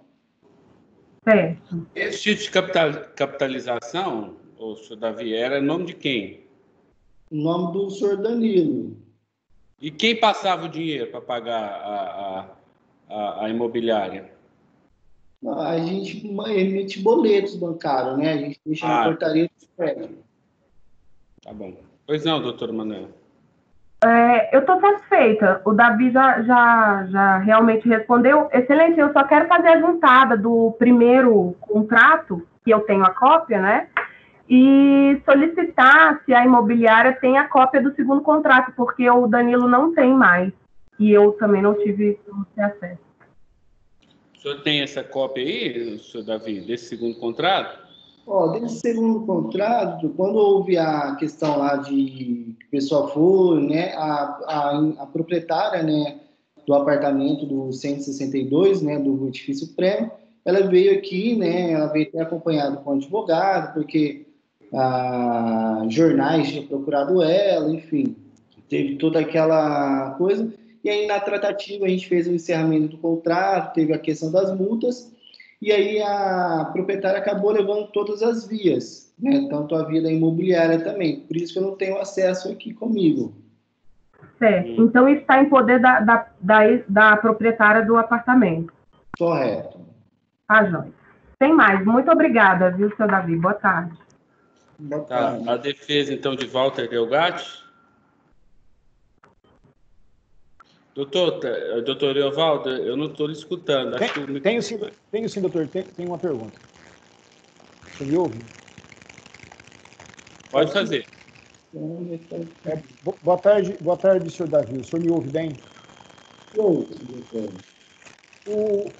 E: Certo.
D: Esse tipo de capital, capitalização, o senhor Davi, era em nome de quem?
J: Em nome do senhor Danilo.
D: E quem passava o dinheiro para pagar a, a, a, a imobiliária?
J: A gente emite boletos bancários, né? A gente deixa ah. na portaria do prédio.
D: Tá bom. Pois não, doutor Manuel.
E: É, eu estou satisfeita. O Davi já, já, já realmente respondeu. Excelente, eu só quero fazer a juntada do primeiro contrato, que eu tenho a cópia, né? E solicitar se a imobiliária tem a cópia do segundo contrato, porque o Danilo não tem mais. E eu também não tive acesso.
D: O senhor tem essa cópia aí, senhor Davi, desse segundo contrato?
J: Ó, desse segundo contrato, quando houve a questão lá de que o pessoal foi, né, a, a, a proprietária, né, do apartamento do 162, né, do edifício prêmio, ela veio aqui, né, ela veio ter acompanhado com o advogado, porque ah, jornais tinham procurado ela, enfim, teve toda aquela coisa. E aí, na tratativa, a gente fez o encerramento do contrato, teve a questão das multas, e aí a proprietária acabou levando todas as vias, né? tanto a via da imobiliária também. Por isso que eu não tenho acesso aqui comigo.
E: Certo. Então está em poder da, da, da, da proprietária do apartamento.
J: Correto.
E: Tá, Joyce. Tem mais. Muito obrigada, viu, seu Davi? Boa tarde.
D: Boa tá. tarde. Tá. A defesa, então, de Walter Delgatti. Doutor, doutor Eovaldo, eu não estou lhe escutando.
B: Tem, que... tenho, sim, tenho sim, doutor. Tem, tem uma pergunta. Você me ouve?
D: Pode fazer.
B: É, boa tarde, boa tarde, senhor Davi. O senhor me ouve bem?
J: Ouço,
B: O,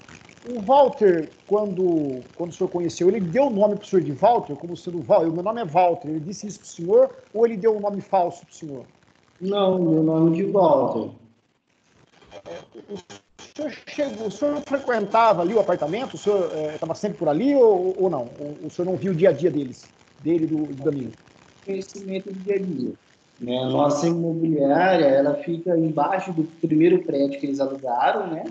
B: o Walter, quando, quando o senhor conheceu, ele deu o nome para o senhor de Walter, como sendo Walter. Meu nome é Walter. Ele disse isso para o senhor ou ele deu um nome falso para o senhor?
J: Não, meu nome de Walter
B: o senhor, chegou, o senhor frequentava ali o apartamento? O senhor estava é, sempre por ali ou, ou não? O, o, senhor não viu o dia a dia deles, dele e do, do Danilo?
J: Conhecimento do dia a dia. Né? A nossa imobiliária, ela fica embaixo do primeiro prédio que eles alugaram, né?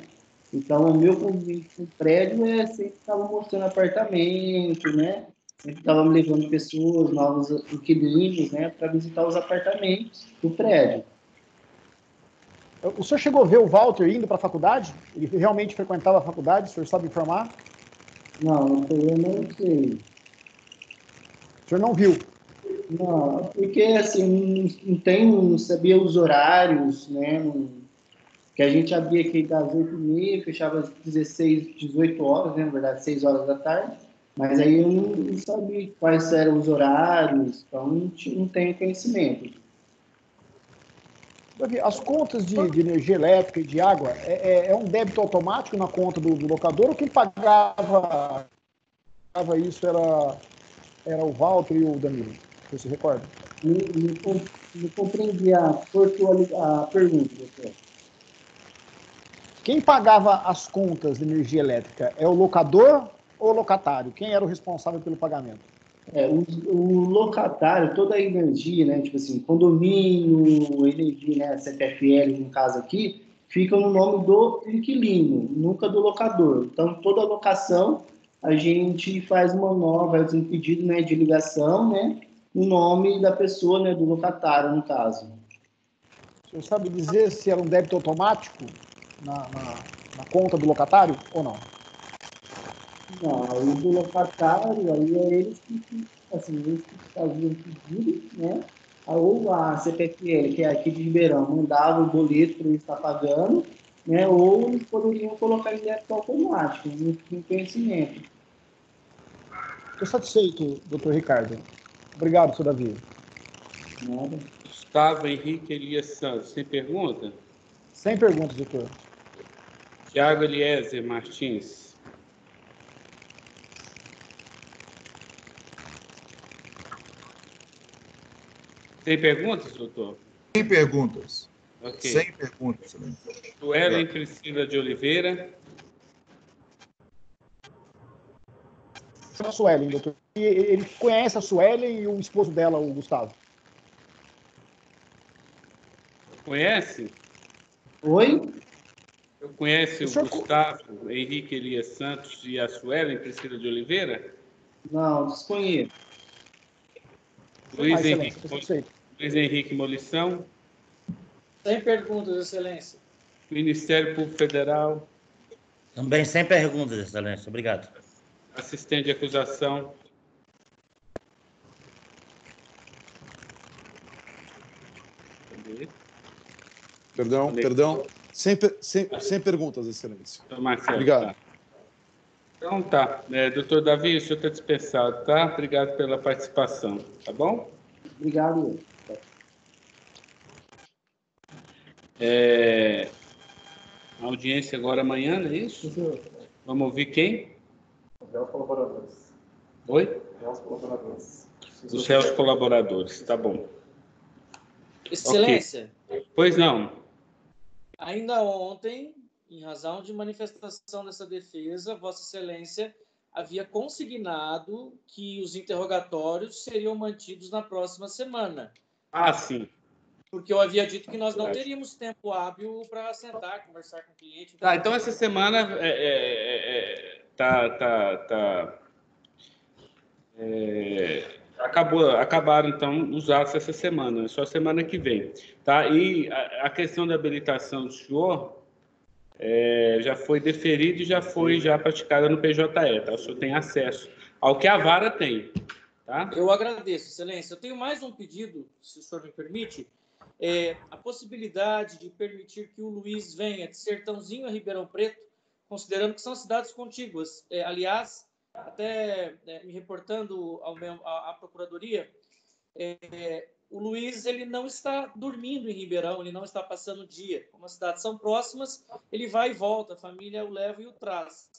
J: Então, o meu convite com o prédio é sempre estava mostrando apartamento, né? Sempre estava levando pessoas, novos inquilinos, né? Para visitar os apartamentos do prédio.
B: O senhor chegou a ver o Walter indo para a faculdade? Ele realmente frequentava a faculdade? O senhor sabe informar?
J: Não, eu não sei.
B: O senhor não viu?
J: Não, porque assim, não, tem, não sabia os horários, né? Que a gente abria aqui das 8h30, fechava às 16, 18 horas, né? Na verdade, 6 horas da tarde. Mas aí eu não, não sabia quais eram os horários, então não, não tenho conhecimento.
B: As contas de, de, energia elétrica e de água é, é, é, um débito automático na conta do, do, locador ou quem pagava, pagava isso era, era o Walter e o Danilo? Você se recorda?
J: Não compreendi a, a pergunta, doutor.
B: Quem pagava as contas de energia elétrica é o locador ou o locatário? Quem era o responsável pelo pagamento?
J: É, o, o, locatário, toda a energia, né, tipo assim, condomínio, energia, né, CPFL no caso aqui, fica no nome do inquilino, nunca do locador. Então, toda locação, a gente faz uma nova, faz um pedido né, de ligação, né, no nome da pessoa, né, do locatário, no caso.
B: Senhor sabe dizer se era um débito automático na, na, na conta do locatário ou não?
J: Não, aí do locatário, aí é eles que, assim, eles que faziam pedido, né? Ou a CPFL, que é aqui de Ribeirão, mandava o boleto para ele estar pagando, né? Ou eles poderiam colocar em débito automático, tinha conhecimento.
B: Estou satisfeito, doutor Ricardo. Obrigado, senhor Davi.
J: Nada.
D: Gustavo Henrique Elias Santos, sem pergunta?
B: Sem perguntas, doutor.
D: Tiago Eliezer Martins. Tem perguntas, doutor?
G: Sem perguntas.
D: Okay.
G: Sem perguntas.
D: Suelen Priscila de Oliveira.
B: A Suelen, doutor. Ele conhece a Suelen e o esposo dela, o Gustavo.
D: Conhece?
J: Oi?
D: Eu conhece o, o Gustavo, Henrique Elias Santos e a Suelen Priscila de Oliveira?
J: Não, desconheço.
D: Luiz, Henrique, Luiz Henrique Molição.
A: Sem perguntas, Excelência.
D: Ministério Público Federal.
F: Também sem perguntas, Excelência. Obrigado.
D: Assistente de acusação.
G: Perdão, perdão. Sem, sem, sem perguntas, Excelência.
D: Marcelo,
G: Obrigado.
D: Então tá. É, doutor Davi, o senhor está dispensado, tá? Obrigado pela participação, tá bom?
J: Obrigado.
D: É, a audiência agora amanhã, não é isso? Vamos ouvir quem?
H: Réus colaboradores.
D: Oi?
H: Réus colaboradores.
D: Os réus colaboradores, tá bom.
A: Excelência,
D: Pois não.
A: ainda ontem, em razão de manifestação dessa defesa, Vossa Excelência havia consignado que os interrogatórios seriam mantidos na próxima semana.
D: Ah, sim.
A: Porque eu havia dito que nós não teríamos tempo hábil para sentar, conversar com o cliente.
D: Tá, então essa semana é, é, é, é, tá, tá, tá, é, acabou, acabaram então os atos essa semana, só semana que vem, tá? E a, a questão da habilitação do senhor é, já foi deferida e já foi já praticada no PJE, tá? O senhor tem acesso ao que a vara tem, tá?
A: Eu agradeço, Excelência. Eu tenho mais um pedido, se o senhor me permite. É, a possibilidade de permitir que o Luiz venha de Sertãozinho a Ribeirão Preto, considerando que são cidades contíguas. É, aliás, até é, me reportando ao meu, à, à Procuradoria, é, o Luiz ele não está dormindo em Ribeirão, ele não está passando o dia. Como as cidades são próximas, ele vai e volta, a família o leva e o traz.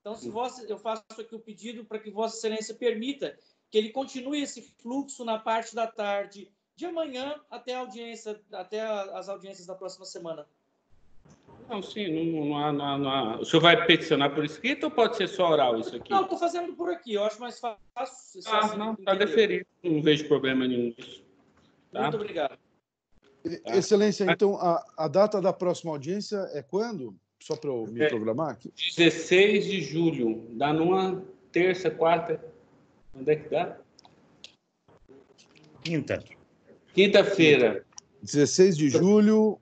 A: Então, se vossa, eu faço aqui o pedido para que Vossa Excelência permita que ele continue esse fluxo na parte da tarde de amanhã até audiência, até as audiências da próxima semana.
D: Não, sim, não, não, há, não, há, não há. O senhor vai peticionar por escrito ou pode ser só oral isso aqui?
A: Não, estou fazendo por aqui. Eu acho mais fácil.
D: Ah, não, está deferido, não vejo problema nenhum nisso. Tá?
A: Muito obrigado.
G: E- Excelência, então, a, a data da próxima audiência é quando? Só para eu me
D: É.
G: programar aqui.
D: 16 de julho, dá numa terça, quarta. Onde é que dá?
F: Quinta.
D: Quinta-feira.
G: 16 de julho,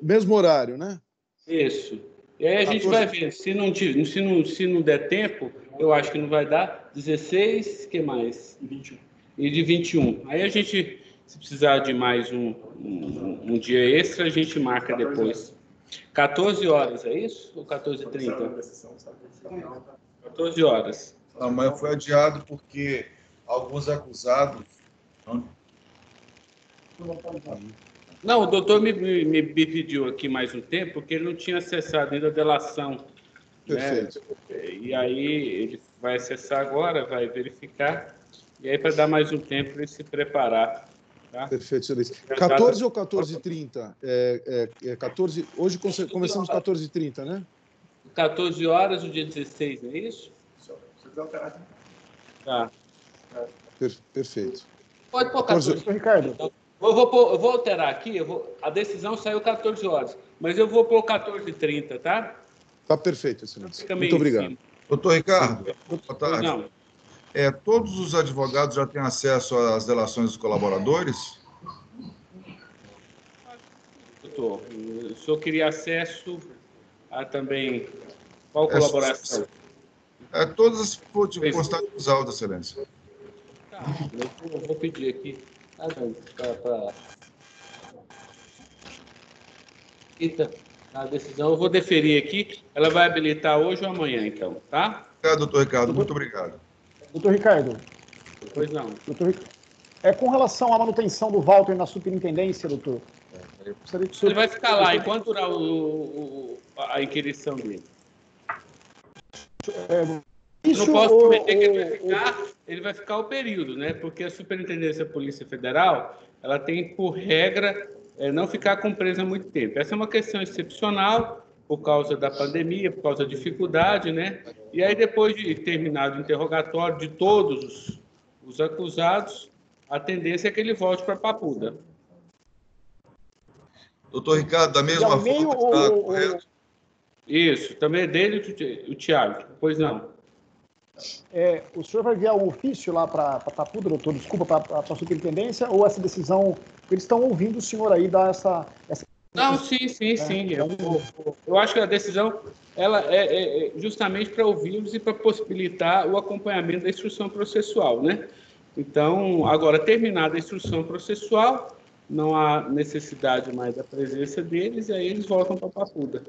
G: mesmo horário, né?
D: Isso. E aí a gente vai ver. Se não, tiver- se, não, se não der tempo, eu acho que não vai dar. 16, que mais?
H: E 21.
D: E de 21. Aí a gente, se precisar de mais um, um, um dia extra, a gente marca depois. 14 horas, é isso? Ou 14h30?
H: da sessão, sabe?
D: 14 horas.
K: Amanhã foi adiado porque alguns acusados
D: Não, o doutor me, me, me pediu aqui mais um tempo, porque ele não tinha acessado ainda a delação.
G: Perfeito.
D: Né? E aí ele vai acessar agora, vai verificar, e aí para dar mais um tempo para ele se preparar. Tá?
G: Perfeito, excelência. 14 ou 14h30? É, é, é 14, hoje come- começamos 14h30, né?
D: 14 horas, o dia 16, não é isso?
H: Se quiser alterar?
D: Tá.
G: Per- perfeito.
D: Pode pôr
G: 14
D: 14
B: Doutor Ricardo,
D: Eu vou, pôr- eu vou alterar aqui, eu vou, a decisão saiu 14 horas, mas eu vou pôr 14h30, tá?
G: Tá perfeito, excelência. Muito obrigado.
K: Doutor Ricardo, boa tarde.
D: Não,
K: É, todos os advogados já têm acesso às delações dos colaboradores?
D: doutor. O senhor queria acesso a também qual colaboração?
K: É, todas as constar nos autos, Excelência.
D: Tá, eu vou- pedir aqui. Ah, não, pra, pra... Eita, a decisão eu vou deferir aqui. Ela vai habilitar hoje ou amanhã, então, tá?
K: Obrigado, doutor Ricardo. Muito obrigado.
B: Doutor Ricardo,
D: Pois não.
B: doutor Ricardo, é com relação à manutenção do Walter na superintendência, doutor. Eu gostaria que o senhor-
D: Ele vai ficar lá enquanto durar o, o- a inquirição dele.
B: É, isso
D: não posso prometer que ele vai ficar, ele vai ficar o período, né? Porque a Superintendência da Polícia Federal, ela tem por regra é, não ficar com presa muito tempo. Essa é uma questão excepcional por causa da pandemia, por causa da dificuldade, né? E aí depois de terminado o interrogatório de todos os, os acusados, a tendência é que ele volte para Papuda.
K: Doutor Ricardo, da mesma
B: meio
K: forma, está correto?
D: Isso, também é dele o Tiago. Pois não.
B: é, o senhor vai enviar um ofício lá para a Tapuda, doutor, desculpa, para a superintendência, ou essa decisão, eles estão ouvindo o senhor aí dar essa... essa
D: Não, sim, sim, sim. Eu, vou- eu acho que a decisão ela é, é, é justamente para ouvi-los e para possibilitar o acompanhamento da instrução processual, né? Então, agora terminada a instrução processual, não há necessidade mais da presença deles e aí eles voltam para a papuda.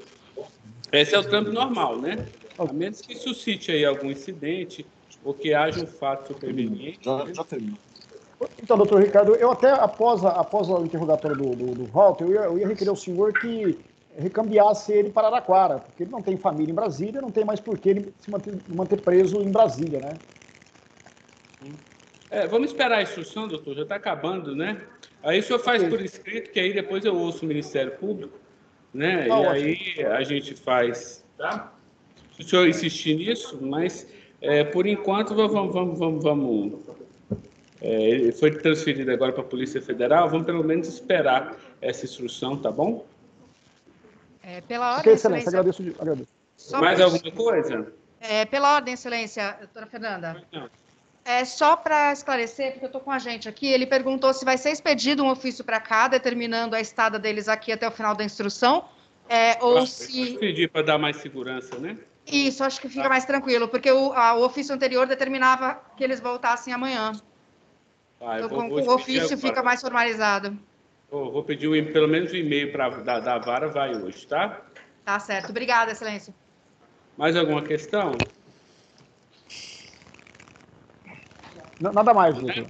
D: Esse é o trâmite normal, né? A menos que suscite aí algum incidente ou que haja um fato superveniente. Já, já terminou.
B: Então, doutor Ricardo, eu até após, a, após o interrogatório do, do, do Walter, eu ia, eu ia requerer ao senhor que recambiasse ele para Araquara, porque ele não tem família em Brasília, não tem mais por que ele se manter, manter preso em Brasília, né?
D: É, vamos esperar a instrução, doutor, já está acabando, né? Aí o senhor faz por escrito, que aí depois eu ouço o Ministério Público, né? Tá e aí a gente faz, tá? Se o senhor insistir nisso, mas é, por enquanto vamos, vamos, vamos, vamos é, foi transferido agora para a Polícia Federal, vamos pelo menos esperar essa instrução, tá bom?
L: É, pela ordem,
B: excelência, agradeço. agradeço.
D: Mais alguma coisa?
L: É, pela ordem, excelência, doutora Fernanda. Não. É só para esclarecer, porque eu estou com a gente aqui, ele perguntou se vai ser expedido um ofício para cá, determinando a estada deles aqui até o final da instrução, é, ou se...
D: Pedir para dar mais segurança, né?
L: Isso, acho que fica mais tranquilo, porque o, a, o ofício anterior determinava que eles voltassem amanhã. Ah, então, vou, com, com o ofício fica mais formalizado.
D: Oh, vou pedir um, pelo menos um e-mail para da, da vara, vai hoje, tá?
L: Tá certo. Obrigada, excelência.
D: Mais alguma questão?
B: Nada mais, doutor.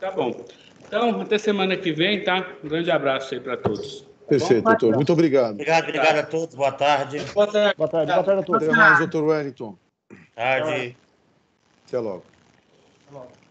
D: Tá bom. Então, até semana que vem, tá? Um grande abraço aí para todos.
G: Perfeito, doutor. Muito obrigado.
F: Obrigado, obrigado a todos. Boa tarde.
B: Boa tarde. Boa tarde, Boa tarde a todos.
G: Até mais, doutor Wellington.
F: Tarde.
G: Até logo. Até logo.